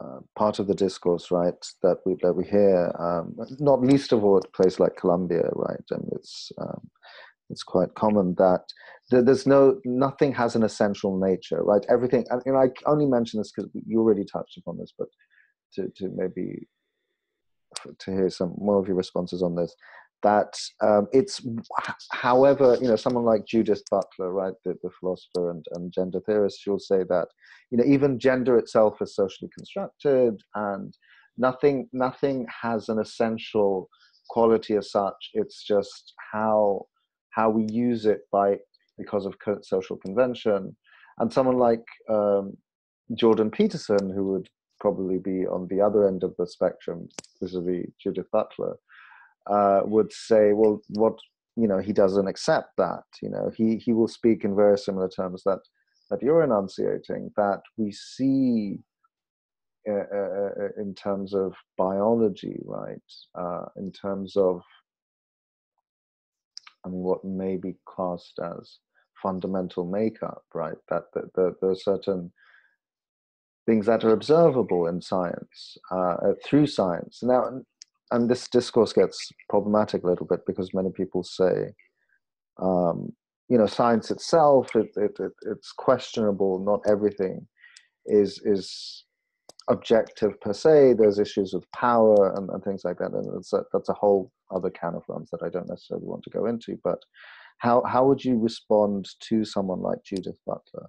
uh, part of the discourse, right, that we that we hear, um, not least of all at a place like Columbia, right, and it's um, it's quite common that there's no nothing has an essential nature right everything and i only mention this because you already touched upon this but to, to maybe to hear some more of your responses on this. That um, it's, however, you know, someone like Judith Butler, right, the, the philosopher and, and gender theorist, she'll say that, you know, even gender itself is socially constructed, and nothing nothing has an essential quality as such. It's just how how we use it by because of social convention. And someone like um, Jordan Peterson, who would probably be on the other end of the spectrum vis-a-vis Judith Butler, uh, would say, well, what you know, he doesn't accept that. You know, he he will speak in very similar terms that that you're enunciating. That we see uh, uh, uh, in terms of biology, right? Uh, in terms of, I mean, what may be classed as fundamental makeup, right? That, that, that there are certain things that are observable in science uh, through science. Now, and this discourse gets problematic a little bit because many people say, um, you know, science itself, it, it, it, it's questionable. Not everything is is objective per se. There's issues of power and, and things like that, and that's a, that's a whole other can of worms that I don't necessarily want to go into. But how how would you respond to someone like Judith Butler,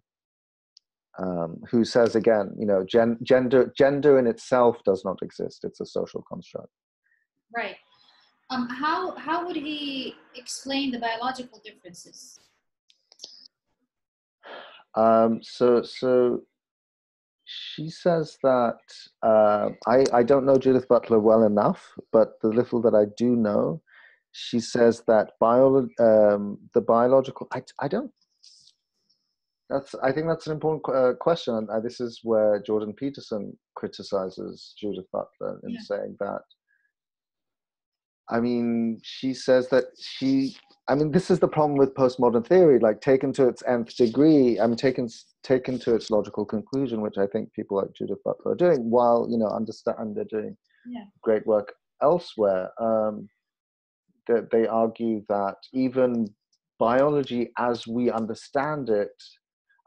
um, who says again, you know, gen, gender gender in itself does not exist; it's a social construct. Right. Um, how how would he explain the biological differences? Um, so so she says that uh, I, I don't know Judith Butler well enough, but the little that I do know, she says that bio, um, the biological, I, I don't, that's, I think that's an important uh, question. And uh, this is where Jordan Peterson criticizes Judith Butler in yeah. saying that, I mean, she says that she I mean, this is the problem with postmodern theory, like taken to its nth degree, I mean, taken taken to its logical conclusion, which I think people like Judith Butler are doing, while you know, understand they're doing yeah. great work elsewhere. Um, they, they argue that even biology, as we understand it,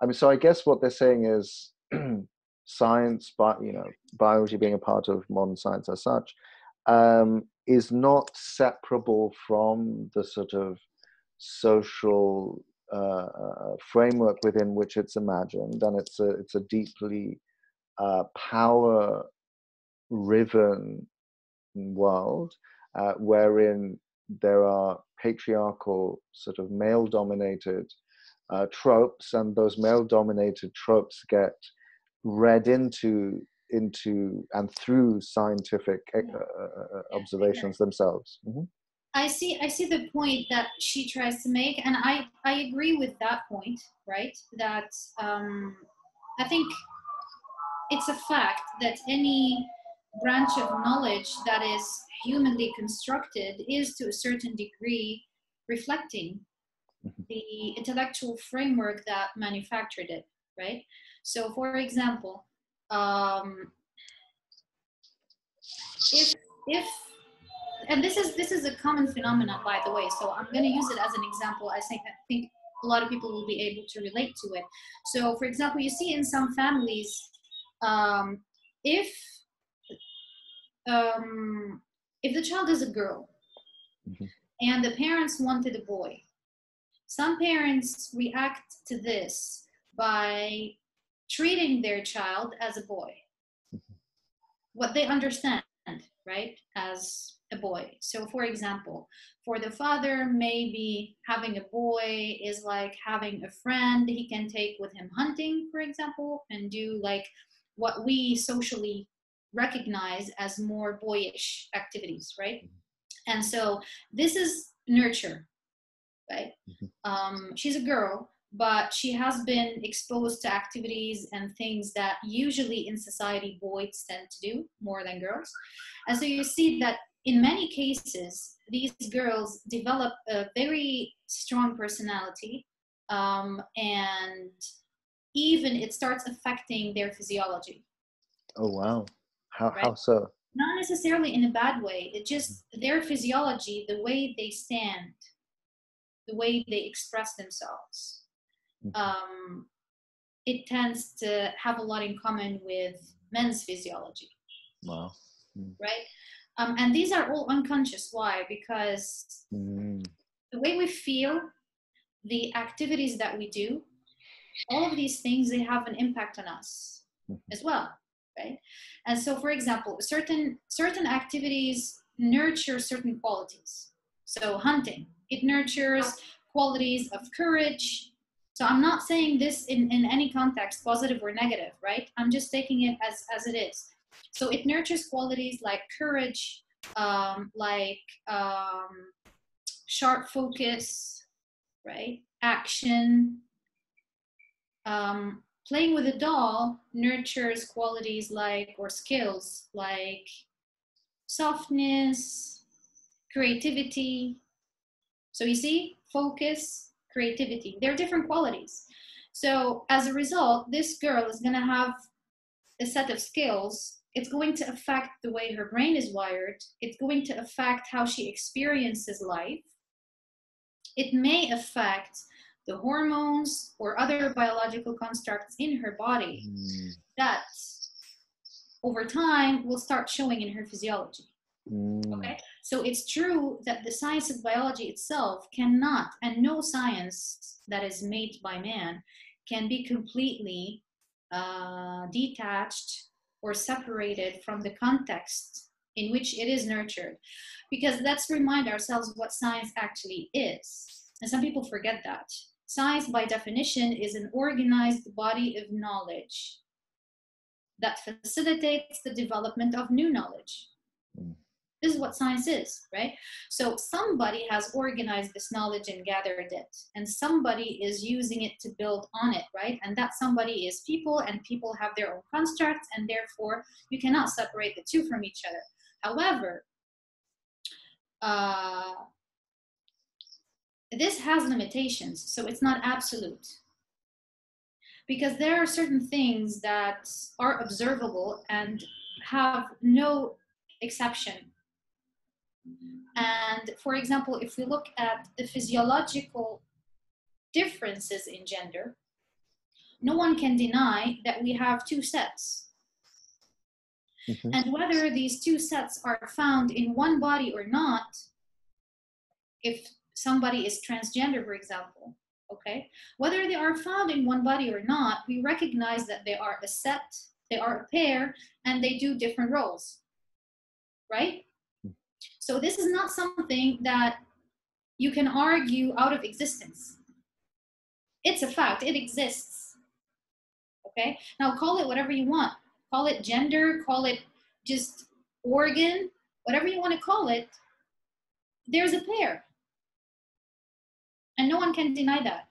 I mean, so I guess what they're saying is science, but you know, biology being a part of modern science as such, um, is not separable from the sort of social uh, uh, framework within which it's imagined, and it's a it's a deeply uh, power riven world uh, wherein there are patriarchal sort of male dominated uh, tropes, and those male dominated tropes get read into into and through scientific uh, uh, uh observations themselves. Mm-hmm. I see I see the point that she tries to make, and I I agree with that point, right? That um, I think it's a fact that any branch of knowledge that is humanly constructed is to a certain degree reflecting mm-hmm. the intellectual framework that manufactured it, right? So, for example, um, if if and this is this is a common phenomenon by the way so i'm going to use it as an example i think i think a lot of people will be able to relate to it so for example you see in some families um, if um, if the child is a girl mm-hmm. and the parents wanted a boy some parents react to this by treating their child as a boy mm-hmm. what they understand right as a boy so for example for the father maybe having a boy is like having a friend he can take with him hunting for example and do like what we socially recognize as more boyish activities right mm-hmm. and so this is nurture right mm-hmm. um, she's a girl but she has been exposed to activities and things that usually in society boys tend to do more than girls. And so you see that in many cases, these girls develop a very strong personality um, and even it starts affecting their physiology. Oh, wow. How, right? how so? Not necessarily in a bad way. It just their physiology, the way they stand, the way they express themselves Mm-hmm. Um, it tends to have a lot in common with men's physiology. Wow. Mm. Right? Um, and these are all unconscious. Why? Because Mm. the way we feel, the activities that we do, all of these things they have an impact on us Mhm. as well, right? And so, for example, certain certain activities nurture certain qualities. So, hunting it nurtures qualities of courage. So, I'm not saying this in in any context, positive or negative, right? I'm just taking it as as it is. So, it nurtures qualities like courage, um, like um, sharp focus, right? Action. Um, playing with a doll nurtures qualities like, or skills like softness, creativity. So you see, focus, creativity. They're different qualities. So as a result, this girl is going to have a set of skills. It's going to affect the way her brain is wired. It's going to affect how she experiences life it may affect the hormones or other biological constructs in her body Mm. that over time will start showing in her physiology. Mm. Okay, so it's true that the science of biology itself cannot, and no science that is made by man can be completely uh, detached or separated from the context in which it is nurtured. Because let's remind ourselves what science actually is. And some people forget that. Science, by definition, is an organized body of knowledge that facilitates the development of new knowledge. This is what science is, right? So somebody has organized this knowledge and gathered it, and somebody is using it to build on it, right? And that somebody is people, and people have their own constructs, and therefore you cannot separate the two from each other. However, uh, this has limitations, so it's not absolute. Because there are certain things that are observable and have no exception. And for example, if we look at the physiological differences in gender, no one can deny that we have two sets. Mhm. And whether these two sets are found in one body or not, if somebody is transgender, for example, okay, whether they are found in one body or not, we recognize that they are a set, they are a pair, and they do different roles, right? So this is not something that you can argue out of existence. It's a fact, it exists. Okay? Now call it whatever you want. Call it gender, call it just organ, whatever you want to call it. There's a pair. And no one can deny that.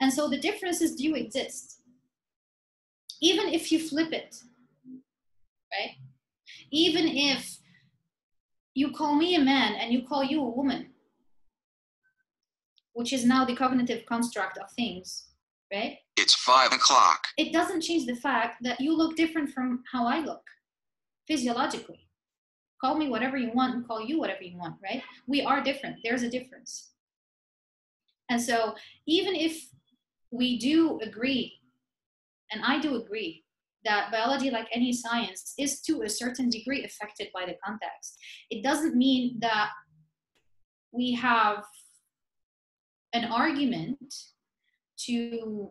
And so the differences do exist. Even if you flip it, right? Even if you call me a man and you call you a woman, which is now the cognitive construct of things, right? It's five o'clock. It doesn't change the fact that you look different from how I look physiologically. Call me whatever you want and call you whatever you want, right? We are different. There's a difference. And so, even if we do agree, and I do agree, that biology, like any science, is to a certain degree affected by the context. It doesn't mean that we have an argument to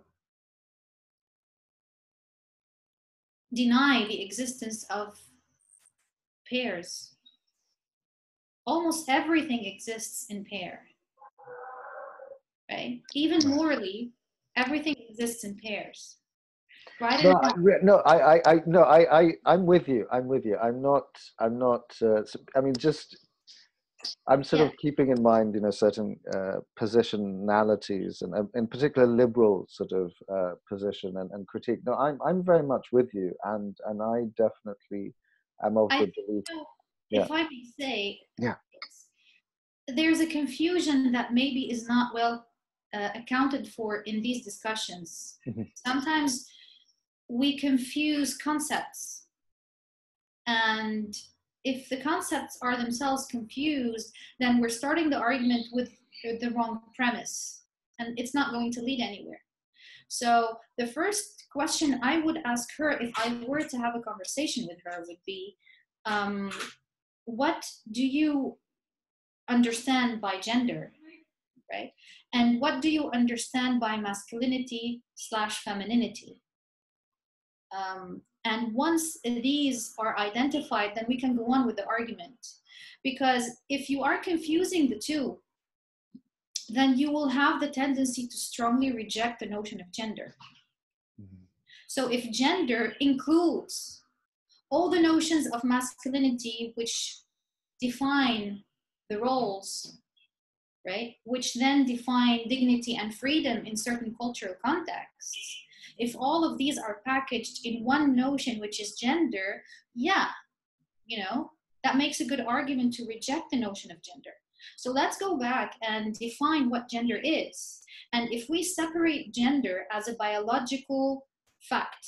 deny the existence of pairs. Almost everything exists in pair, right? Even morally, everything exists in pairs. Right? No, no, I, I, I, no, I, I, I'm with you. I'm with you. I'm not, I'm not. Uh, I mean, just, I'm sort Yeah. of keeping in mind, you know, certain uh, positionalities and, uh, in particular, liberal sort of uh, position and, and critique. No, I'm, I'm very much with you, and and I definitely am of I the belief. So, Yeah. if I may say, Yeah. there's a confusion that maybe is not well uh, accounted for in these discussions. Mhm. Sometimes we confuse concepts, and if the concepts are themselves confused, then we're starting the argument with the wrong premise, and it's not going to lead anywhere. So the first question I would ask her if I were to have a conversation with her would be, um, what do you understand by gender right? And what do you understand by masculinity slash femininity um, and once these are identified then we can go on with the argument because if you are confusing the two then you will have the tendency to strongly reject the notion of gender mm-hmm. so if gender includes all the notions of masculinity which define the roles right? Which then define dignity and freedom in certain cultural contexts. If all of these are packaged in one notion, which is gender, yeah, you know, that makes a good argument to reject the notion of gender. So let's go back and define what gender is. And if we separate gender as a biological fact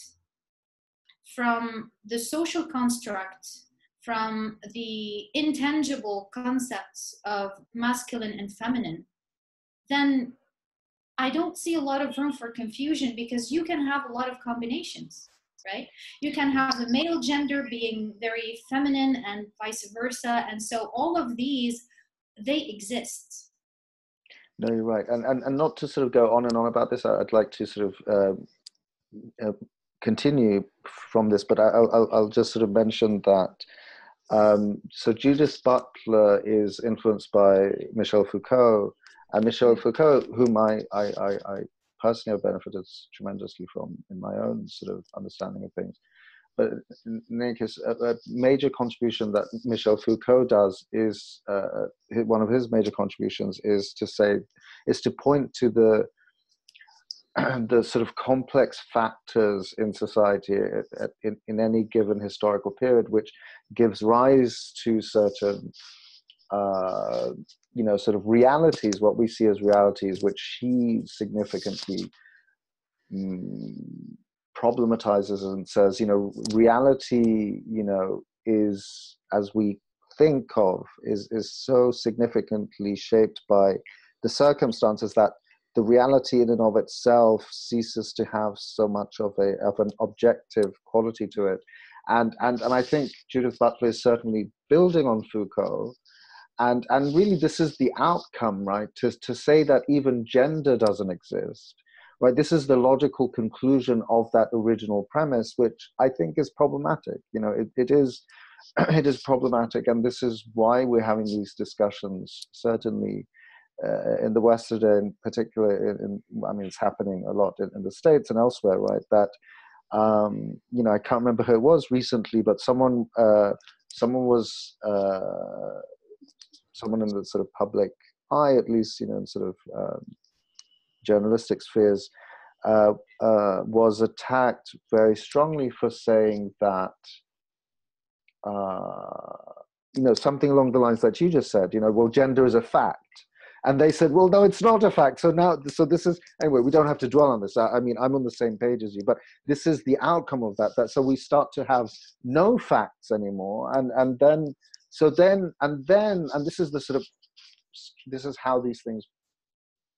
from the social construct from the intangible concepts of masculine and feminine, then I don't see a lot of room for confusion because you can have a lot of combinations, right? You can have the male gender being very feminine and vice versa. And so all of these, they exist. No, you're right. And, and, and not to sort of go on and on about this, I'd like to sort of um, uh, continue from this, but I'll, I'll, I'll just sort of mention that um, so Judith Butler is influenced by Michel Foucault, and Michel. Foucault, whom I, I, I, I personally have benefited tremendously from in my own sort of understanding of things. But any case, a, a major contribution that Michel Foucault does is uh, one of his major contributions is to say, is to point to the the sort of complex factors in society in, in any given historical period, which gives rise to certain, uh, you know, sort of realities, what we see as realities, which he significantly mm, problematizes and says, you know, reality, you know, is as we think of is is so significantly shaped by the circumstances that the reality in and of itself ceases to have so much of a of an objective quality to it. And and and i think judith butler is certainly building on foucault and and really this is the outcome right? To to say that even gender doesn't exist right? This is the logical conclusion of that original premise which i think is problematic. You know it, it is it is problematic. And this is why we're having these discussions certainly uh, in the West today, in particular, in, in, I mean, it's happening a lot in, in, the States and elsewhere, right? That, um, you know, I can't remember who it was recently, but someone, uh, someone was, uh, someone in the sort of public eye, at least, you know, in sort of um, journalistic spheres, uh, uh, was attacked very strongly for saying that, uh, you know, something along the lines that you just said, you know, well, gender is a fact. And they said well no it's not a fact. So now so this is anyway we don't have to dwell on this. I, I, mean i'm on the same page as you but this is the outcome of that that so we start to have no facts anymore. And and then so then and then and this is the sort of this is how these things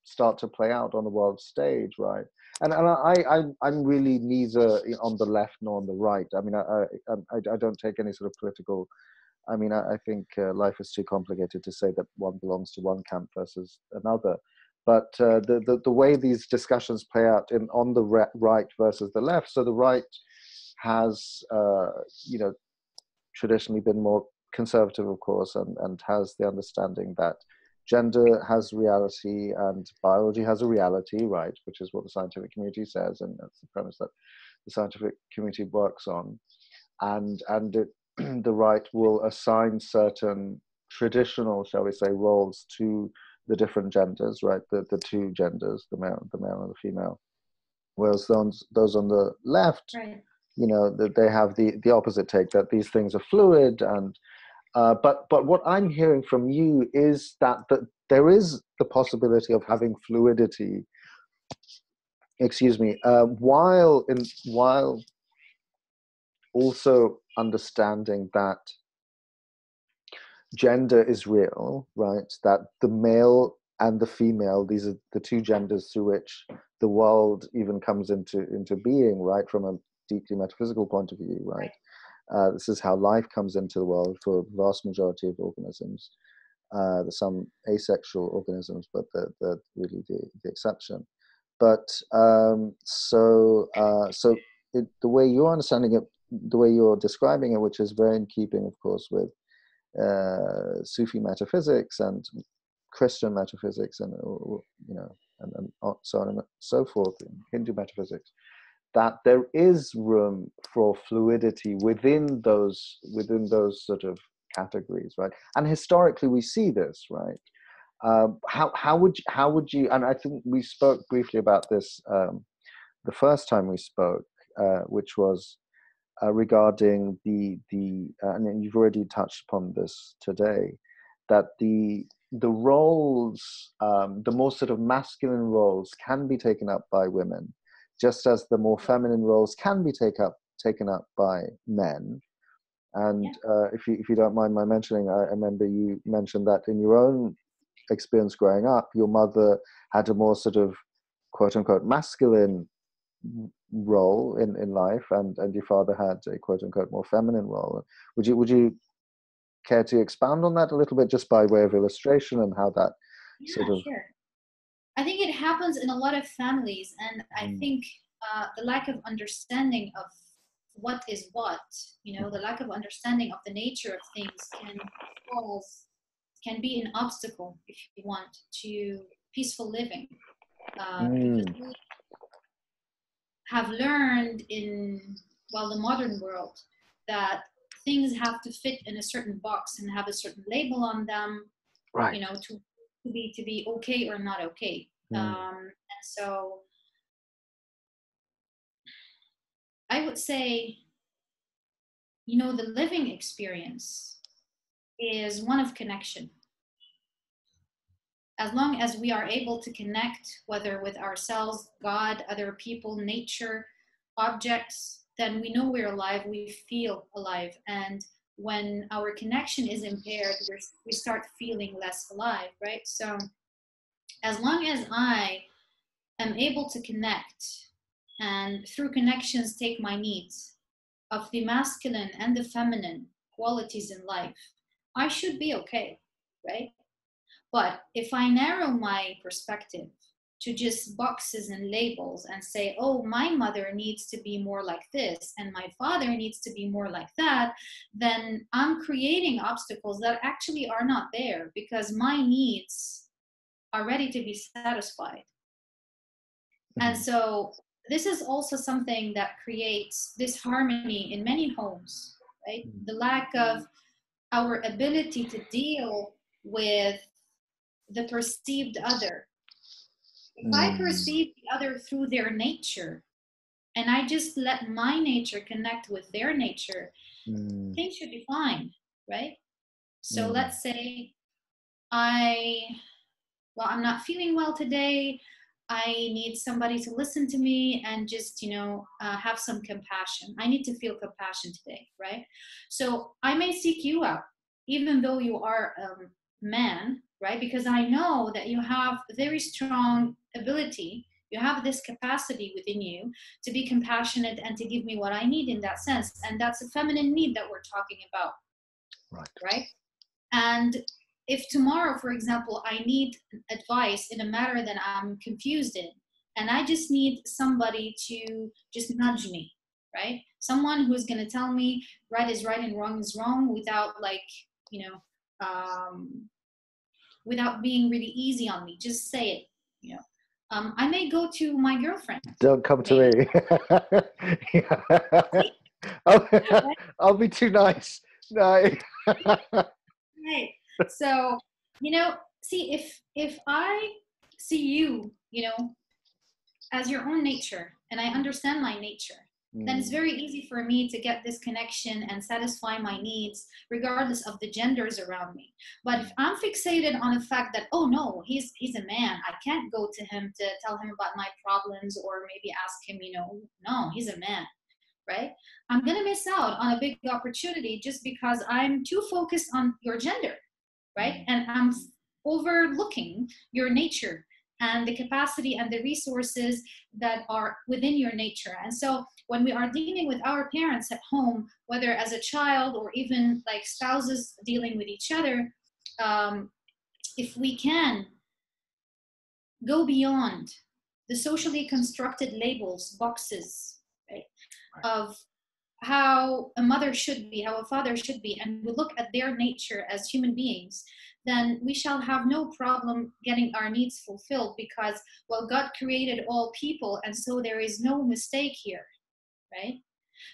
start to play out on the world stage right and, and I, I i'm really neither on the left nor on the right i mean i i, I don't take any sort of political I mean, I, I think uh, life is too complicated to say that one belongs to one camp versus another. But uh, the, the, the way these discussions play out in on the re- right versus the left. So the right has, uh, you know, traditionally been more conservative, of course, and, and has the understanding that gender has reality and biology has a reality, right? Which is what the scientific community says, and that's the premise that the scientific community works on. And and it the right will assign certain traditional, shall we say, roles to the different genders, right? The the two genders, the male, the male and the female. Whereas those those on the left, right. you know, that they have the the opposite take that these things are fluid and. Uh, but but what I'm hearing from you is that, that there is the possibility of having fluidity. Excuse me. Uh, while in while also understanding that gender is real, right? That the male and the female, these are the two genders through which the world even comes into into being, right? From a deeply metaphysical point of view, right? Uh, this is how life comes into the world for the vast majority of organisms. Uh, there's some asexual organisms, but they're, they're really the, the exception. But um, so, uh, so it, the way you're understanding it, the way you're describing it, which is very in keeping, of course, with uh, Sufi metaphysics and Christian metaphysics, and you know, and, and so on and so forth, in Hindu metaphysics, that there is room for fluidity within those within those sort of categories, right? And historically, we see this, right? Um, how how would you, how would you? And I think we spoke briefly about this um, the first time we spoke, uh, which was uh, regarding the the uh, and you've already touched upon this today, that the the roles, um, the more sort of masculine roles, can be taken up by women, just as the more feminine roles can be take up taken up by men. And yeah. uh, if you if you don't mind my mentioning, I, remember you mentioned that in your own experience growing up, your mother had a more sort of quote unquote masculine role in, in life and, and your father had a quote unquote more feminine role. Would you would you care to expand on that a little bit just by way of illustration and how that yeah, sort of sure. I think it happens in a lot of families and I mm. think uh, the lack of understanding of what is what, you know, the lack of understanding of the nature of things can cause can be an obstacle if you want to peaceful living. Uh, mm. have learned in well the modern world that things have to fit in a certain box and have a certain label on them right you know to, to be to be okay or not okay mm. um, and so i would say you know the living experience is one of connection as long as we are able to connect, whether with ourselves, God, other people, nature, objects, then we know we're alive, we feel alive. And when our connection is impaired, we start feeling less alive, right? So, as long as I am able to connect and through connections take my needs of the masculine and the feminine qualities in life, I should be okay, right? But if I narrow my perspective to just boxes and labels and say, oh, my mother needs to be more like this and my father needs to be more like that, then I'm creating obstacles that actually are not there because my needs are ready to be satisfied. Mm-hmm. And so this is also something that creates disharmony in many homes, right? Mm-hmm. The lack of our ability to deal with the perceived other. If mm. I perceive the other through their nature, and I just let my nature connect with their nature, mm. things should be fine, right? So mm. let's say I, well, I'm not feeling well today. I need somebody to listen to me and just, you know, uh, have some compassion. I need to feel compassion today, right? So I may seek you out, even though you are a man, right? Because I know that you have very strong ability, you have this capacity within you to be compassionate and to give me what I need in that sense. And that's a feminine need that we're talking about. Right. Right. And if tomorrow, for example, I need advice in a matter that I'm confused in, and I just need somebody to just nudge me, right? Someone who's going to tell me right is right and wrong is wrong without like, you know, um, without being really easy on me. Just say it, you know. Um, I may go to my girlfriend. Don't come to me. I'll, I'll be too nice. No. right. So, you know, see if if I see you, you know, as your own nature, and I understand my nature, mm. then it's mm. very easy for me to get this connection and satisfy my needs regardless of the genders around me but if i'm fixated on the fact that oh no he's he's a man i can't go to him to tell him about my problems or maybe ask him you know no he's a man right i'm going to miss out on a big opportunity just because i'm too focused on your gender right mm. and i'm overlooking your nature and the capacity and the resources that are within your nature. And so when we are dealing with our parents at home, whether as a child or even like spouses dealing with each other, um, if we can go beyond the socially constructed labels, boxes, right, of how a mother should be, how a father should be, and we look at their nature as human beings, then we shall have no problem getting our needs fulfilled because, well, God created all people, and so there is no mistake here, right?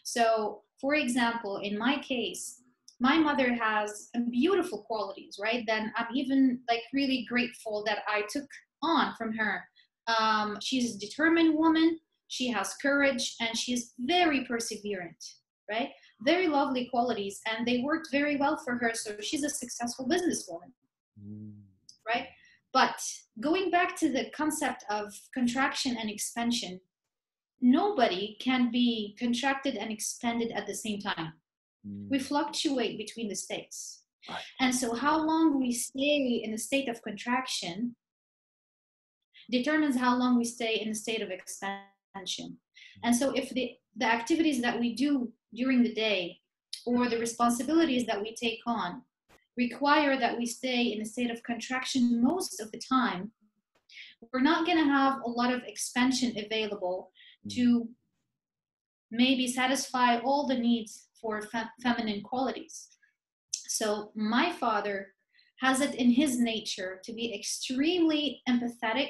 So, for example, in my case, my mother has beautiful qualities, right? Then I'm even like really grateful that I took on from her. Um, she's a determined woman, she has courage, and she's very perseverant, right? Very lovely qualities, and they worked very well for her, so she's a successful businesswoman, mm. right? But going back to the concept of contraction and expansion, nobody can be contracted and expanded at the same time. Mm. We fluctuate between the states. Right. And so, how long we stay in a state of contraction determines how long we stay in a state of expansion. And so, if the, the activities that we do during the day or the responsibilities that we take on require that we stay in a state of contraction most of the time, we're not going to have a lot of expansion available mm. to maybe satisfy all the needs for fe- feminine qualities. So, my father has it in his nature to be extremely empathetic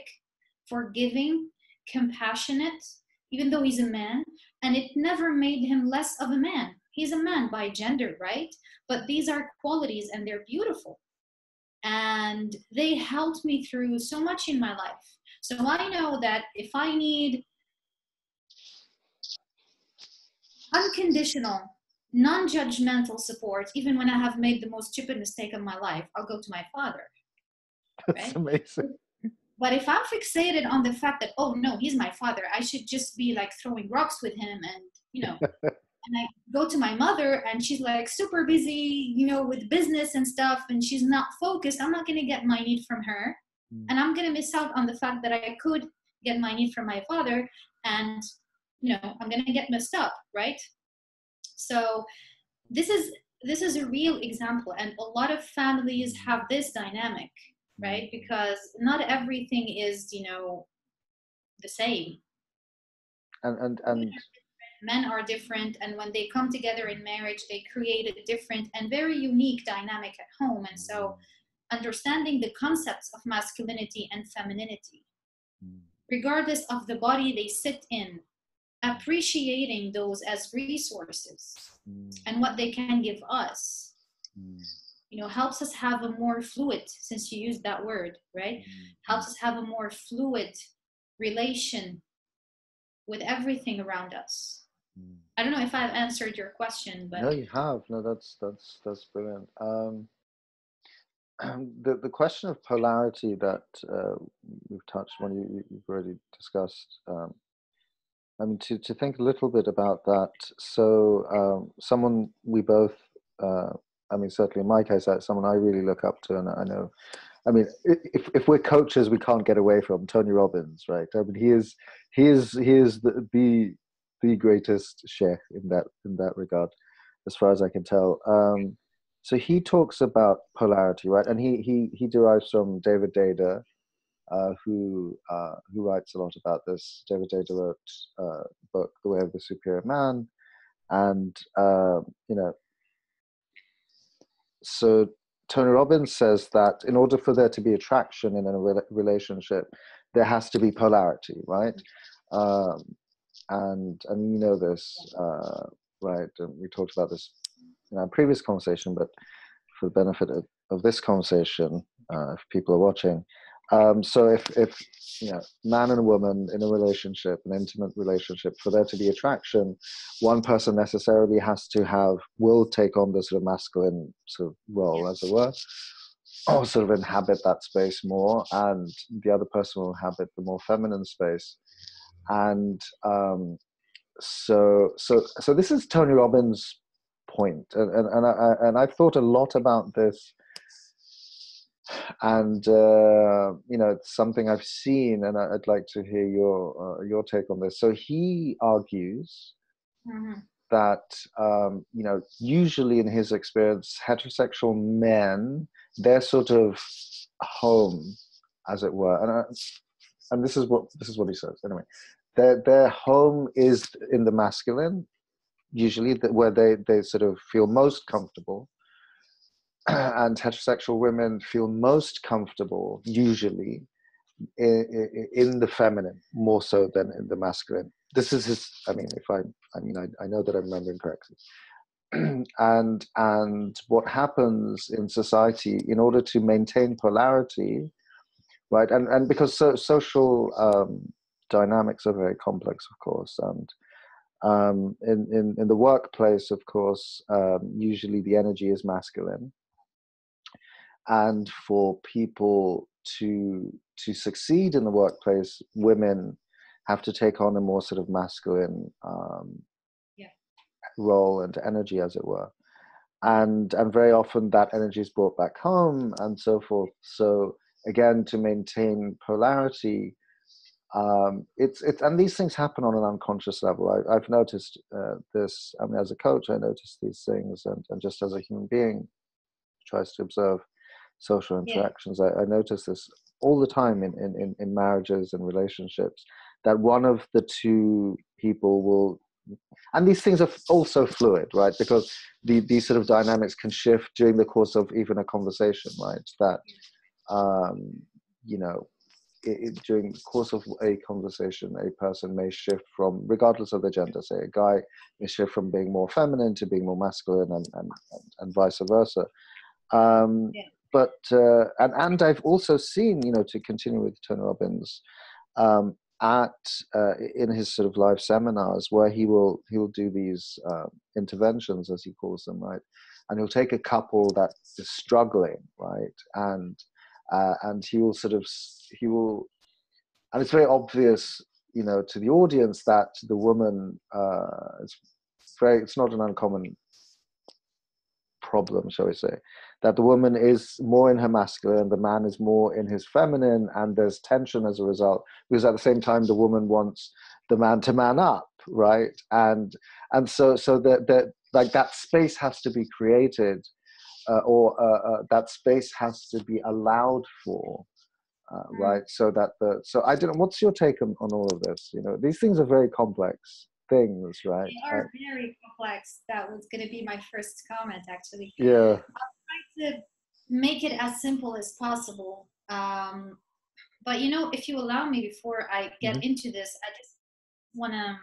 forgiving, compassionate, even though he's a man, and it never made him less of a man. He's a man by gender, right? But these are qualities and they're beautiful. And they helped me through so much in my life. So I know that if I need unconditional, non judgmental support, even when I have made the most stupid mistake of my life, I'll go to my father. That's amazing. But if I'm fixated on the fact that, oh no, he's my father, I should just be like throwing rocks with him and, you know, and I go to my mother and she's like super busy, you know, with business and stuff and she's not focused, I'm not going to get my need from her. Mm. And I'm going to miss out on the fact that I could get my need from my father and, you know, I'm going to get messed up, right? So this is this is a real example and a lot of families have this dynamic right because not everything is you know the same and and and men are different and when they come together in marriage they create a different and very unique dynamic at home and so mm. understanding the concepts of masculinity and femininity mm. regardless of the body they sit in appreciating those as resources mm. and what they can give us you know helps us have a more fluid since you used that word right mm-hmm. helps us have a more fluid relation with everything around us mm. i don't know if i've answered your question but no you have no that's that's that's brilliant um the the question of polarity that uh, we've touched on you you've already discussed um I mean, to, to think a little bit about that. So, um, someone we both uh, I mean, certainly in my case, that's someone I really look up to, and I know. I mean, if if we're coaches, we can't get away from Tony Robbins, right? I mean, he is he is he is the the, the greatest sheikh in that in that regard, as far as I can tell. Um, so he talks about polarity, right? And he he he derives from David Deida, uh, who uh, who writes a lot about this. David Deida wrote uh, book, The Way of the Superior Man, and uh, you know so Tony Robbins says that in order for there to be attraction in a re- relationship, there has to be polarity, right? Um, and and you know this, uh, right? And we talked about this in our previous conversation, but for the benefit of, of this conversation, uh, if people are watching, um, so if if you know man and woman in a relationship, an intimate relationship, for there to be attraction, one person necessarily has to have will take on the sort of masculine sort of role, as it were, or sort of inhabit that space more, and the other person will inhabit the more feminine space, and um, so so so this is Tony Robbins' point, and and and, I, and I've thought a lot about this and uh, you know it's something I've seen, and I'd like to hear your uh, your take on this. So he argues mm-hmm. that um, you know usually in his experience, heterosexual men they're sort of home, as it were, and I, and this is what this is what he says anyway. Their their home is in the masculine, usually where they they sort of feel most comfortable and heterosexual women feel most comfortable usually in, in, the feminine more so than in the masculine. This is his i mean if i i mean i, I know that i'm remembering correctly. And and what happens in society in order to maintain polarity right and and because so, social um, dynamics are very complex of course and um, in, in in the workplace of course um, usually the energy is masculine and for people to to succeed in the workplace, women have to take on a more sort of masculine um, yeah. role and energy, as it were. And and very often that energy is brought back home and so forth. So again, to maintain polarity, um, it's it's and these things happen on an unconscious level. I, have noticed uh, this. I mean, as a coach, I notice these things, and, and just as a human being, tries to observe social interactions. Yeah. I, I, notice this all the time in, in, in marriages and relationships that one of the two people will and these things are also fluid right? Because the, these sort of dynamics can shift during the course of even a conversation right? That um, you know it, it, during the course of a conversation a person may shift from regardless of the gender say a guy may shift from being more feminine to being more masculine and and, and, and vice versa. Um, yeah but uh, and and I've also seen, you know, to continue with Tony Robbins, um, at uh, in his sort of live seminars where he will he will do these uh, interventions as he calls them, right? And he'll take a couple that is struggling, right, and uh, and he will sort of he will, and it's very obvious, you know, to the audience that the woman uh, is very it's not an uncommon problem, shall we say, that the woman is more in her masculine, the man is more in his feminine, and there's tension as a result. Because at the same time, the woman wants the man to man up, right? And and so so that that like that space has to be created, uh, or uh, uh, that space has to be allowed for. Uh, mm. right so that the so i don't know what's your take on, on all of this you know these things are very complex things, right? They are very complex. That was going to be my first comment, actually. Yeah. I'll try to make it as simple as possible. Um, but you know, if you allow me, before I get mm-hmm. into this, I just want to,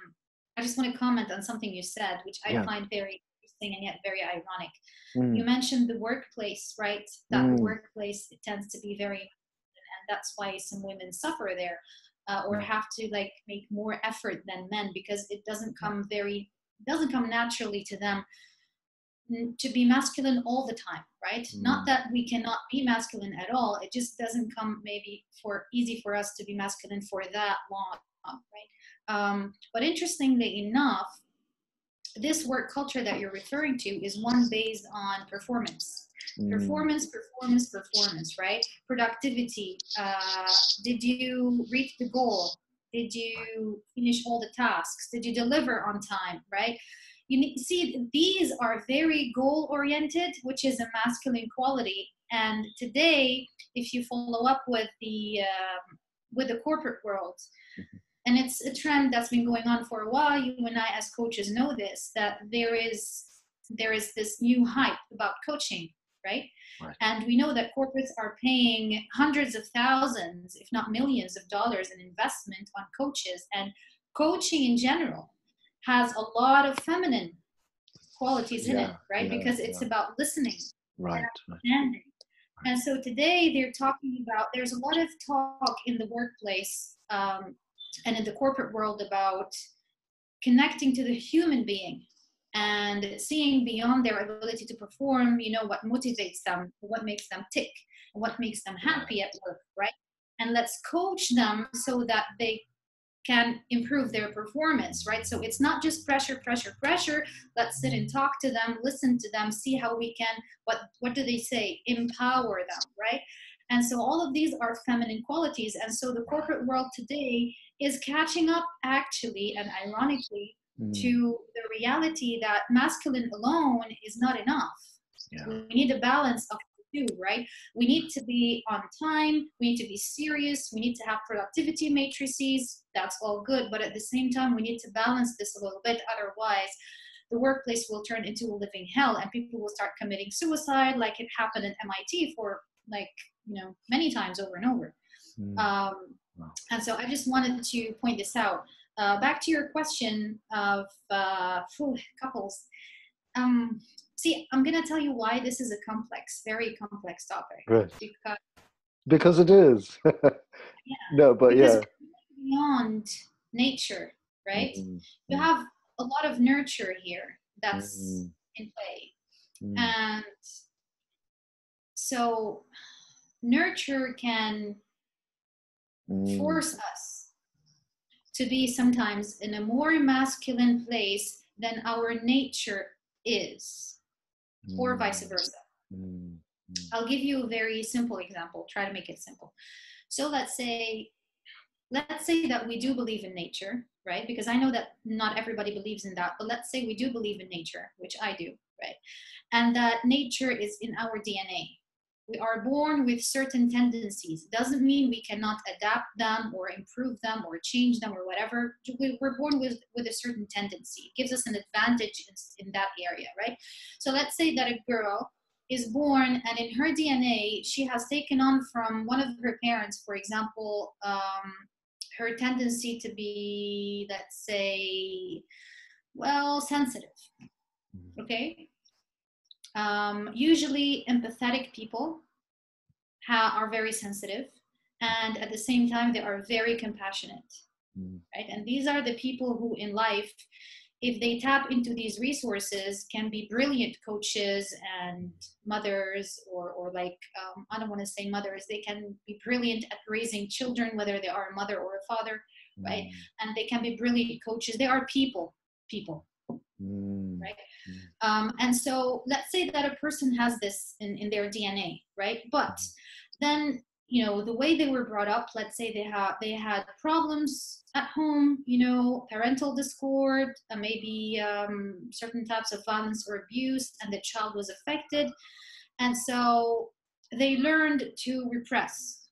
I just want to comment on something you said, which I yeah. find very interesting and yet very ironic. Mm. You mentioned the workplace, right? That mm. workplace it tends to be very, and that's why some women suffer there uh, or have to like make more effort than men because it doesn't come very doesn't come naturally to them to be masculine all the time right mm. not that we cannot be masculine at all it just doesn't come maybe for easy for us to be masculine for that long right um, but interestingly enough this work culture that you're referring to is one based on performance Mm. Performance, performance, performance, right? Productivity. Uh, did you reach the goal? Did you finish all the tasks? Did you deliver on time, right? You need, see, these are very goal oriented, which is a masculine quality. And today, if you follow up with the um, with the corporate world, mm-hmm. and it's a trend that's been going on for a while. You and I, as coaches, know this that there is there is this new hype about coaching right? right? And we know that corporates are paying hundreds of thousands, if not millions of dollars in investment on coaches. And coaching in general has a lot of feminine qualities in it, right? Yeah, because it's yeah. about listening, right, understanding. Right. And so today they're talking about, there's a lot of talk in the workplace um, and in the corporate world about connecting to the human being and seeing beyond their ability to perform, you know, what motivates them, what makes them tick, what makes them happy at work, right? And let's coach them so that they can improve their performance, right? So it's not just pressure, pressure, pressure. Let's sit and talk to them, listen to them, see how we can, what, what do they say? Empower them, right? And so all of these are feminine qualities. And so the corporate world today is catching up, actually, and ironically, mm. to the reality that masculine alone is not enough. Yeah. We need a balance of two, right? We need to be on time, we need to be serious, we need to have productivity matrices. That's all good. But at the same time, we need to balance this a little bit. Otherwise, the workplace will turn into a living hell and people will start committing suicide like it happened at MIT for like you know many times over and over mm. um, wow. and so i just wanted to point this out uh, back to your question of uh, couples um, see i'm going to tell you why this is a complex very complex topic Good. because because it is yeah. no but because yeah beyond nature right mm-hmm. you have a lot of nurture here that's mm-hmm. in play mm-hmm. and so nurture can mm. force us to be sometimes in a more masculine place than our nature is, mm. or vice versa. Mm. I'll give you a very simple example, try to make it simple. So let's say let's say that we do believe in nature, right? Because I know that not everybody believes in that, but let's say we do believe in nature, which I do, right? And that nature is in our DNA we are born with certain tendencies. Doesn't mean we cannot adapt them or improve them or change them or whatever. We're born with with a certain tendency. It gives us an advantage in, in that area right? So let's say that a girl is born and in her dna she has taken on from one of her parents for example um, her tendency to be let's say well sensitive mm-hmm. okay um, usually, empathetic people ha- are very sensitive, and at the same time, they are very compassionate. Mm. Right, and these are the people who, in life, if they tap into these resources, can be brilliant coaches and mothers, or or like um, I don't want to say mothers, they can be brilliant at raising children, whether they are a mother or a father, mm. right? And they can be brilliant coaches. They are people, people, mm. right? Mm. Um, and so let's say that a person has this in, in their DNA, right? But mm. then you know the way they were brought up let's say they had they had problems at home you know parental discord uh, maybe um, certain types of violence or abuse and the child was affected and so they learned to repress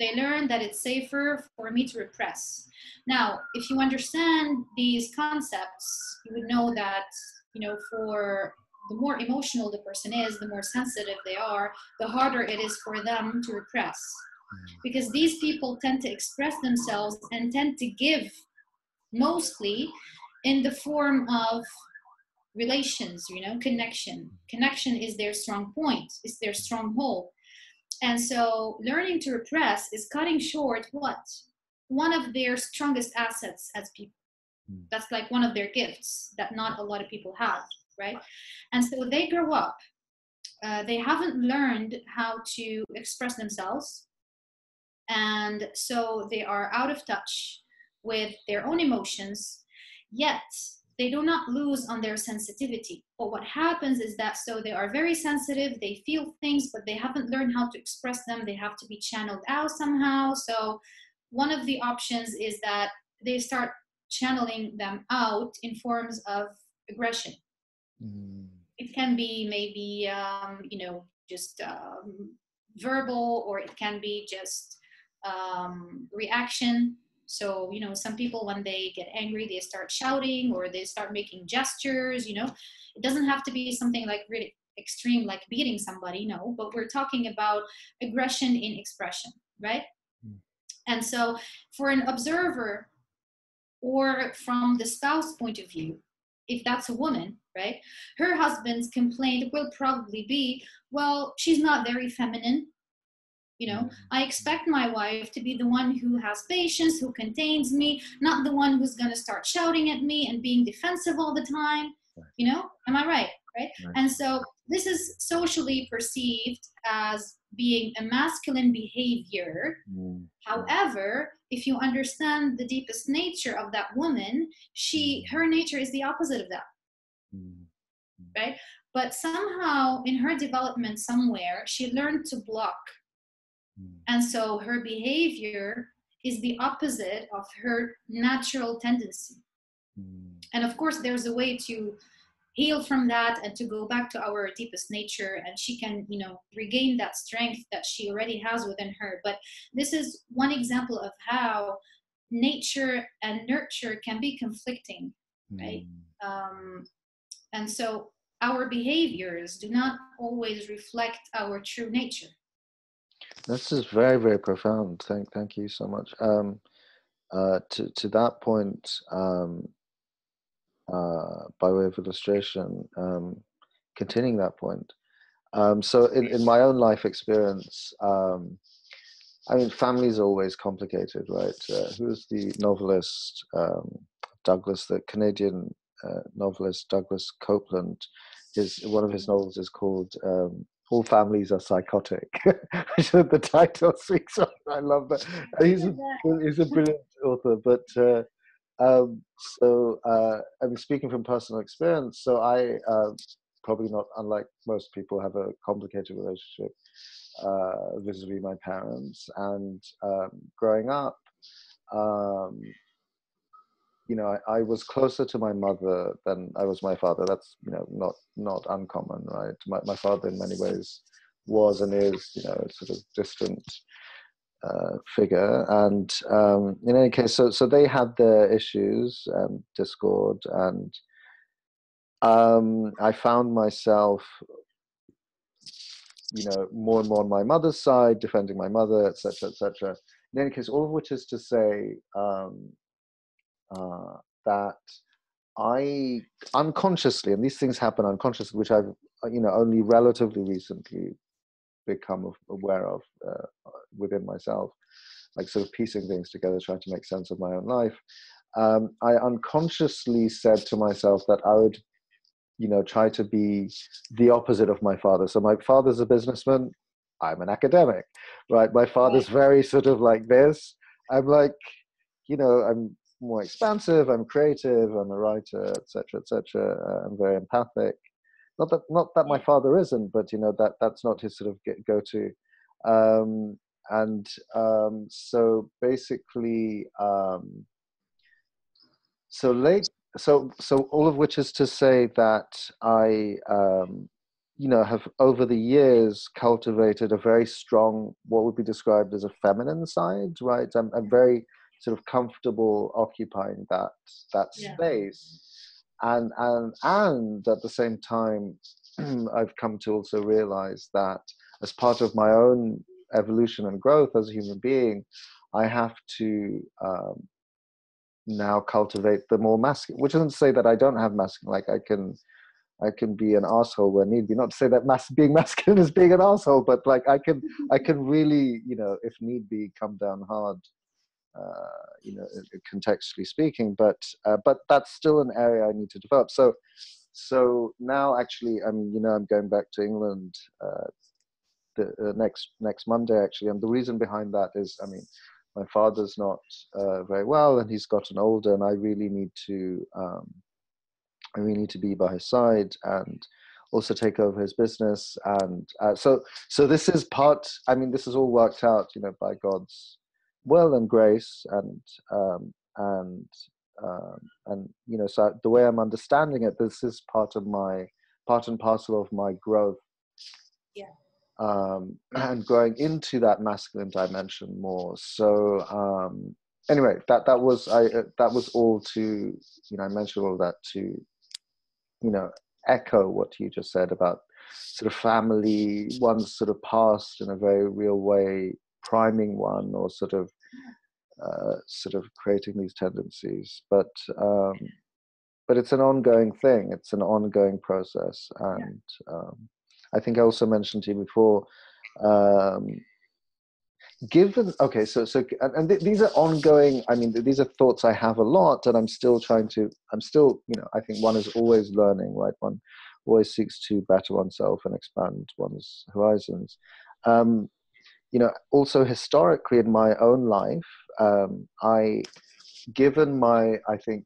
they learn that it's safer for me to repress. Now, if you understand these concepts, you would know that, you know, for the more emotional the person is, the more sensitive they are, the harder it is for them to repress. Mm-hmm. Because these people tend to express themselves and tend to give mostly in the form of relations, you know, connection. Connection is their strong point, is their stronghold. And so learning to repress is cutting short what? One of their strongest assets as people. Hmm. That's like one of their gifts that not a lot of people have, right? And so they grow up. Uh, they haven't learned how to express themselves. And so they are out of touch with their own emotions. Yet they do not lose on their sensitivity. But what happens is that so they are very sensitive, they feel things, but they haven't learned how to express them. They have to be channeled out somehow. So one of the options is that they start channeling them out in forms of aggression. Mm. It can be maybe, um, you know, just um, verbal, or it can be just um, reaction so, you know, some people, when they get angry, they start shouting or they start making gestures, you know. It doesn't have to be something like really extreme, like beating somebody, no, but we're talking about aggression in expression, right? Mm. And so, for an observer or from the spouse point of view, if that's a woman, right, her husband's complaint will probably be, well, she's not very feminine you know i expect my wife to be the one who has patience who contains me not the one who's going to start shouting at me and being defensive all the time you know am i right right, right. and so this is socially perceived as being a masculine behavior mm. however if you understand the deepest nature of that woman she mm. her nature is the opposite of that mm. right but somehow in her development somewhere she learned to block mm. and so her behavior is the opposite of her natural tendency mm. and of course there's a way to heal from that and to go back to our deepest nature and she can you know regain that strength that she already has within her but this is one example of how nature and nurture can be conflicting right mm. um, and so our behaviors do not always reflect our true nature this is very very profound thank thank you so much um, uh, to to that point um, uh, by way of illustration, um, continuing that point. Um, so, in, in my own life experience, um, I mean, family is always complicated, right? Uh, who's the novelist um, Douglas, the Canadian uh, novelist Douglas Coupland? His one of his novels is called um, "All Families Are Psychotic." the title speaks. Of, I love that. He's a, he's a brilliant author, but uh, um, so, uh, I mean, speaking from personal experience, so I uh, probably not unlike most people have a complicated relationship uh, vis-a-vis my parents, and um, growing up, um, you know, I, I, was closer to my mother than I was my father. That's you know not not uncommon, right? My my father in many ways was and is you know sort of distant uh, figure. And um, in any case, so so they had their issues and discord, and um, I found myself, you know, more and more on my mother's side, defending my mother, etc., etc. In any case, all of which is to say um, uh, that I unconsciously, and these things happen unconsciously, which I've you know only relatively recently become aware of uh, within myself, like sort of piecing things together, trying to make sense of my own life. Um, I unconsciously said to myself that I would, you know, try to be the opposite of my father. So my father's a businessman. I'm an academic, right? My father's very sort of like this. I'm like, you know, I'm more expansive. I'm creative. I'm a writer, etc., etc. Uh, I'm very empathic not that not that my father isn't, but you know that that's not his sort of go to. Um, and um, so basically, um, so late. So so all of which is to say that I, um, you know, have over the years cultivated a very strong, what would be described as a feminine side, right? I'm, I'm very sort of comfortable occupying that that yeah. space and and and at the same time i've come to also realize that as part of my own evolution and growth as a human being i have to um, now cultivate the more masculine which isn't to say that i don't have masculine like i can i can be an asshole where need be not to say that mas- being masculine is being an asshole but like i can i can really you know if need be come down hard you know, contextually speaking. But uh, but that's still an area I need to develop. So so now actually, I'm you know, I'm going back to England uh, the uh, next next Monday actually, and the reason behind that is, I mean, my father's not uh, very well, and he's gotten older, and I really need to um, I really need to be by his side and also take over his business and uh, so so this is part i mean this is all worked out you know by god's well and grace and um, and um, and you know so the way i'm understanding it this is part of my part and parcel of my growth. Yeah. Um, and growing into that masculine dimension more. So um, anyway that that was i uh, that was all to you know i mentioned all that to you know echo what you just said about sort of family one's sort of past in a very real way priming one or sort of uh, sort of creating these tendencies. But um, but it's an ongoing thing. It's an ongoing process. And um, i think i also mentioned to you before um, given okay so so and, and th- these are ongoing i mean these are thoughts i have a lot and i'm still trying to i'm still you know i think one is always learning right? One always seeks to better oneself and expand one's horizons. Um, you know, also historically in my own life, um, I, given my, I think,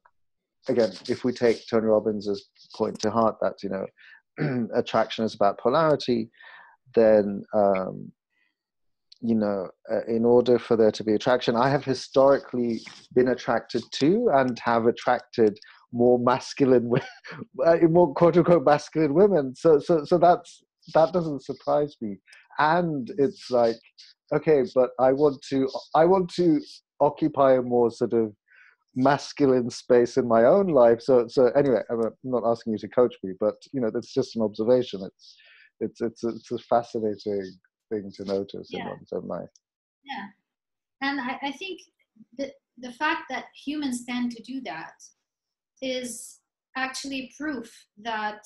again, if we take Tony Robbins' point to heart, that you know, attraction is about polarity, then um, you know, uh, in order for there to be attraction, I have historically been attracted to and have attracted more masculine, uh, more quote unquote masculine women. So, so, so that's that doesn't surprise me. And it's like, okay, but I want to, I want to occupy a more sort of masculine space in my own life. So, so anyway, I'm not asking you to coach me, but you know, that's just an observation. It's, it's, it's, it's a fascinating thing to notice yeah. in one's own life. Yeah, and I, I think the the fact that humans tend to do that is actually proof that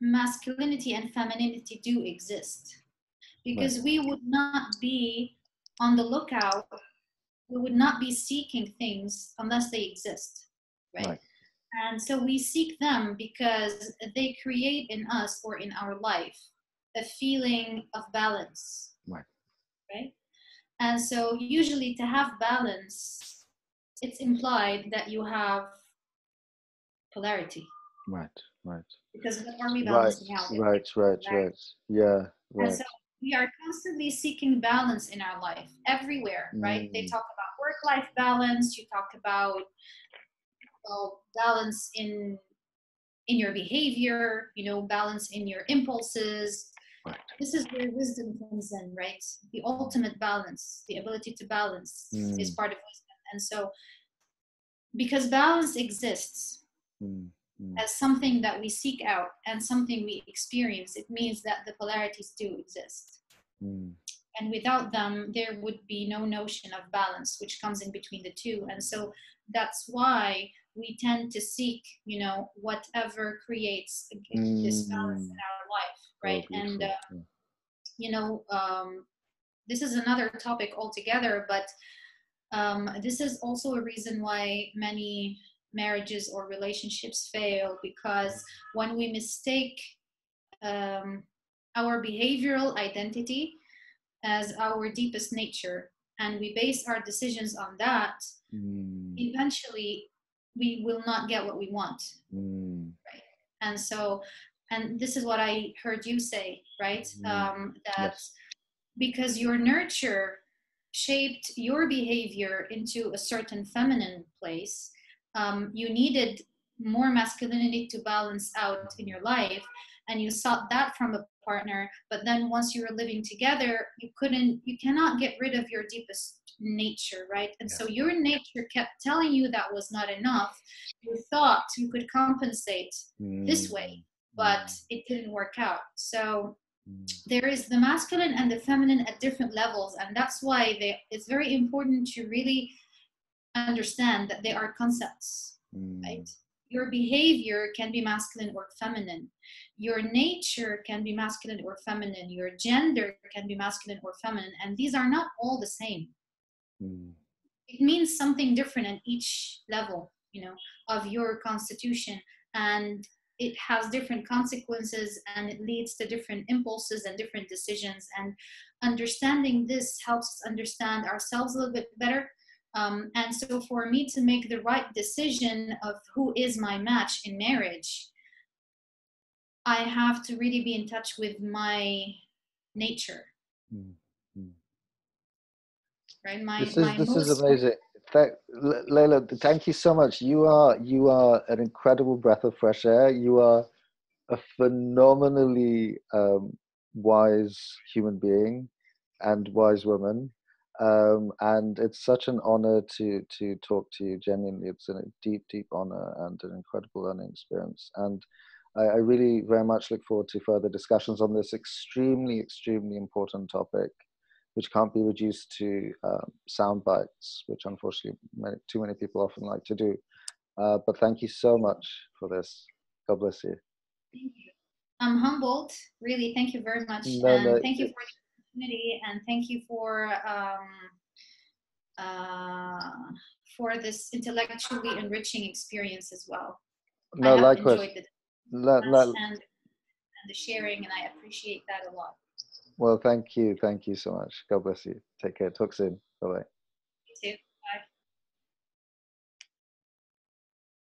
masculinity and femininity do exist. Because right. we would not be on the lookout we would not be seeking things unless they exist right? right, and so we seek them because they create in us or in our life a feeling of balance. Right. Right? And so usually to have balance it's implied that you have polarity right right because what are we balancing right, out right right right, right. yeah right. and so we are constantly seeking balance in our life everywhere right mm. they talk about work life balance you talk about well, balance in in your behavior you know balance in your impulses Right. This is where wisdom comes in, right? The ultimate balance, the ability to balance mm. is part of wisdom. And so, because balance exists mm. Mm. as something that we seek out and something we experience, it means that the polarities do exist. Mm. And without them, there would be no notion of balance, which comes in between the two. And so, that's why we tend to seek, you know, whatever creates this balance in mm. our life right oh, and uh, yeah. you know um, this is another topic altogether but um, this is also a reason why many marriages or relationships fail because when we mistake um, our behavioral identity as our deepest nature and we base our decisions on that mm. eventually we will not get what we want mm. right and so and this is what i heard you say right mm-hmm. um, that yes. because your nurture shaped your behavior into a certain feminine place um, you needed more masculinity to balance out in your life and you sought that from a partner but then once you were living together you couldn't you cannot get rid of your deepest nature right and yeah. so your nature kept telling you that was not enough you thought you could compensate mm. this way but mm. it didn't work out. So mm. there is the masculine and the feminine at different levels, and that's why they, it's very important to really understand that they are concepts, mm. right? Your behavior can be masculine or feminine. Your nature can be masculine or feminine. Your gender can be masculine or feminine, and these are not all the same. Mm. It means something different at each level, you know, of your constitution. And it has different consequences and it leads to different impulses and different decisions and understanding this helps us understand ourselves a little bit better um, and so for me to make the right decision of who is my match in marriage i have to really be in touch with my nature mm-hmm. right my, this is my this is amazing Th- Layla, thank you so much. You are you are an incredible breath of fresh air. You are a phenomenally um, wise human being and wise woman. Um, and it's such an honor to to talk to you. Genuinely, it's a deep, deep honor and an incredible learning experience. And I, I really very much look forward to further discussions on this extremely, extremely important topic which can't be reduced to um, sound bites, which unfortunately many, too many people often like to do. Uh, but thank you so much for this. God bless you. Thank you. I'm humbled. Really, thank you very much. No, and no, thank you for opportunity, and thank you for um, uh, for this intellectually enriching experience as well. No, I have likewise. Enjoyed the la, la, and, and the sharing, and I appreciate that a lot. Well, thank you. Thank you so much. God bless you. Take care. Talk soon. Bye bye. You too.